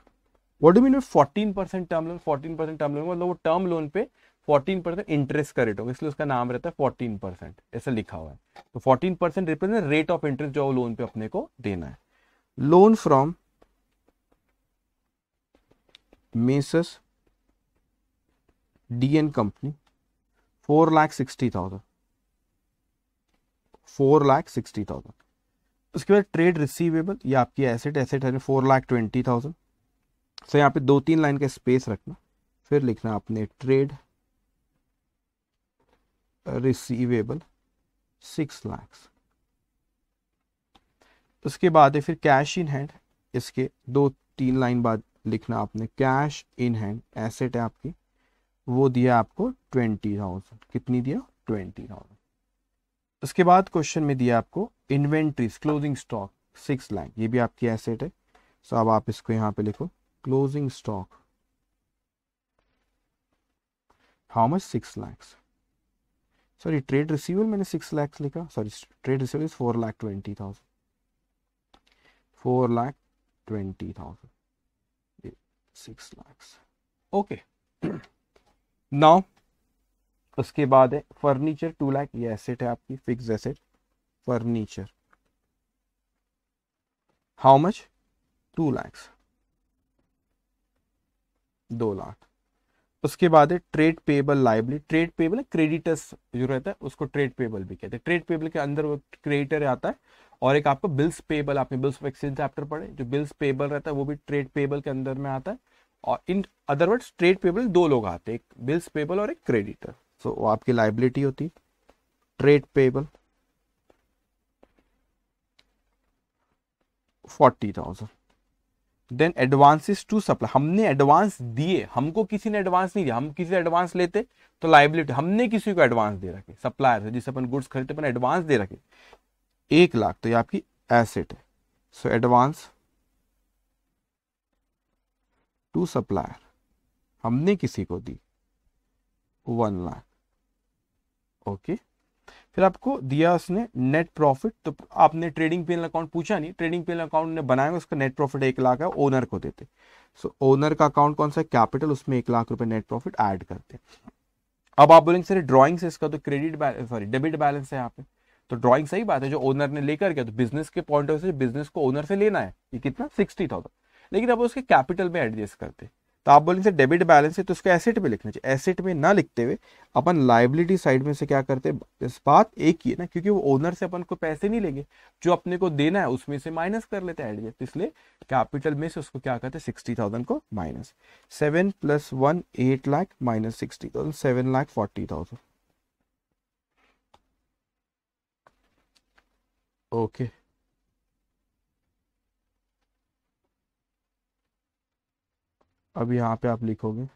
Speaker 1: what do mean fourteen percent term loan fourteen percent term loan मतलब वो टर्म लोन पे 14 परसेंट इंटरेस्ट का रेट होगा इसलिए उसका नाम रहता है 14 परसेंट ऐसा लिखा हुआ है तो 14 percent represent rate of interest जो लोन पे अपने को देना है loan from messrs DN company four lakh sixty thousand four lakh sixty thousand उसके बाद ट्रेड रिसीवेबल या आपकी एसेट एसेट है four lakh twenty thousand so यहाँ पे दो तीन लाइन का स्पेस रखना फिर लिखना आपने ट्रेड रिसीवेबल सिक्स लैक्स उसके बाद है फिर कैश इन हैंड इसके दो तीन लाइन बाद लिखना आपने कैश इन हैंड एसेट है आपकी वो दिया आपको ट्वेंटी थाउजेंड कितनी दिया ट्वेंटी थाउजेंड उसके बाद क्वेश्चन में दिया आपको inventories closing stock six line ये भी आपकी एसेट है सो अब आप इसको यहाँ पे लिखो closing stock how much six lakhs sorry trade receivable मैंने सिक्स लाख लिखा sorry trade receivable is four lakh twenty thousand four lakh twenty thousand six lakhs okay now उसके बाद है फर्नीचर टू लाख ये एसेट है आपकी fix asset furniture how much two lakhs दो लाख उसके बाद है trade payable liability trade payable creditors जो रहता है उसको ट्रेड पेबल भी कहते हैं ट्रेड पेबल के अंदर वो क्रेडिटर आता है और एक आपका बिल्स पेबल आपने बिल्स ऑफ एक्सचेंज चैप्टर पढ़े जो बिल्स पेबल रहता है वो भी ट्रेड पेबल के अंदर में आता है और इन अदरवर्ड ट्रेड पेबल दो लोग आते हैं एक बिल्स पेबल और एक क्रेडिटर सो so, आपकी लाइबिलिटी होती trade payable forty thousand then advances to supply हमने एडवांस दिए हमको किसी ने एडवांस नहीं दिया हम किसी एडवांस लेते तो लाइबिलिटी हमने किसी को एडवांस दे रखे सप्लायर से जिससे अपन गुड्स खरीदते अपन एडवांस दे रखे एक लाख तो ये आपकी एसेट है सो एडवांस टू सप्लायर हमने किसी को दी वन लाख ओके फिर आपको दिया उसने नेट प्रॉफिट तो आपने ट्रेडिंग पेन अकाउंट पूछा नहीं ट्रेडिंग पेन अकाउंट ने बनाया उसका नेट प्रॉफिट एक लाख है ओनर को देते सो so, ओनर का अकाउंट कौन सा कैपिटल उसमें एक लाख रुपए नेट प्रॉफिट ऐड करते अब आप बोलेंगे सर ड्रॉइंग्स इसका तो क्रेडिट सॉरी डेबिट बैलेंस है यहाँ पे तो ड्रॉइंग सही बात है जो ओनर ने लेकर गया तो बिजनेस के पॉइंट ऑफ व्यू से बिजनेस को ओनर से लेना है ये कितना सिक्सटी थाउजेंड लेकिन अब उसके कैपिटल में एडजस्ट करते तो आप बोलेंगे डेबिट बैलेंस है तो उसको एसेट में लिखना चाहिए एसेट में ना लिखते हुए अपन लाइबिलिटी साइड में से क्या करते हैं इस बात एक ही है ना क्योंकि वो ओनर से अपन को पैसे नहीं लेंगे जो अपने को देना है उसमें से माइनस कर लेते हैं एडजस्ट तो इसलिए कैपिटल में से उसको क्या करते हैं सिक्सटी थाउजेंड को minus seven plus one eight lakh minus sixty thousand seven lakh forty thousand okay अब यहाँ पे आप लिखोगे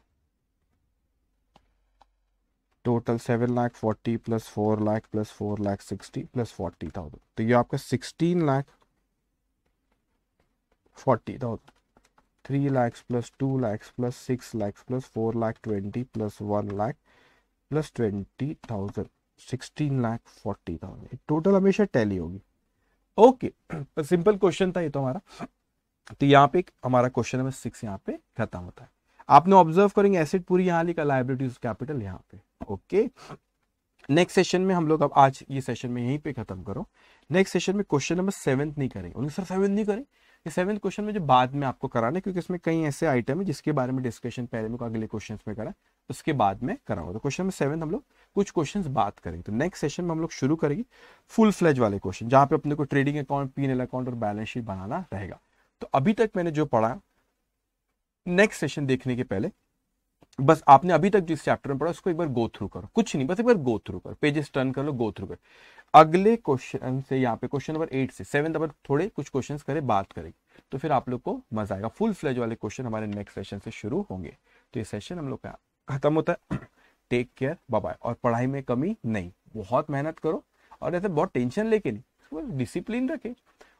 Speaker 1: total seven lakh forty plus four lakh plus four lakh sixty plus forty thousand तो ये आपका sixteen lakh forty thousand three lakhs plus two lakhs plus six lakhs plus four lakh twenty plus one lakh plus twenty thousand sixteen lakh forty thousand total हमेशा टैली होगी ओके सिंपल क्वेश्चन था ये तो हमारा तो यहाँ पे हमारा क्वेश्चन नंबर सिक्स यहाँ पे खत्म होता है आपने ऑब्जर्व करेंगे एसेट पूरी यहाँ लिखा लाइब्रेटीज कैपिटल यहाँ पे ओके नेक्स्ट सेशन में हम लोग अब आज ये सेशन में यहीं पे खत्म करो नेक्स्ट सेशन में क्वेश्चन नंबर सेवन नहीं करेंगे उन्हें सर सेवन्थ नहीं करें ये सेवन्थ क्वेश्चन में जो बाद में आपको कराना है क्योंकि इसमें कई ऐसे आइटम है जिसके बारे में डिस्कशन पहले में अगले क्वेश्चन में करा उसके बाद में कराऊंगा तो क्वेश्चन नंबर सेवन हम लोग कुछ क्वेश्चन बात करेंगे तो नेक्स्ट सेशन में हम लोग शुरू करेंगे फुल फ्लेज वाले क्वेश्चन जहाँ पे अपने को ट्रेडिंग अकाउंट पी अकाउंट और बैलेंस शीट बनाना रहेगा तो अभी तक मैंने जो पढ़ा नेक्स्ट सेशन देखने के पहले बस आपने अभी तक जिस चैप्टर में पढ़ा उसको एक बार गो थ्रू करो कुछ नहीं बस एक बार गो थ्रू करो पेजेस टर्न कर लो गो थ्रू कर अगले क्वेश्चन से यहाँ पे क्वेश्चन नंबर एट से सेवन नंबर थोड़े कुछ क्वेश्चन करें बात करें तो फिर आप लोग को मजा आएगा फुल फ्लेज वाले क्वेश्चन हमारे नेक्स्ट सेशन से शुरू होंगे तो ये सेशन हम लोग का खत्म होता है टेक केयर बाय और पढ़ाई में कमी नहीं बहुत मेहनत करो और ऐसे बहुत टेंशन लेके नहीं डिसिप्लिन रखें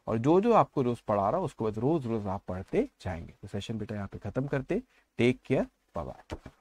Speaker 1: और जो जो आपको रोज पढ़ा रहा उसको रोज रोज आप पढ़ते जाएंगे तो सेशन बेटा यहाँ पे खत्म करते टेक केयर बाय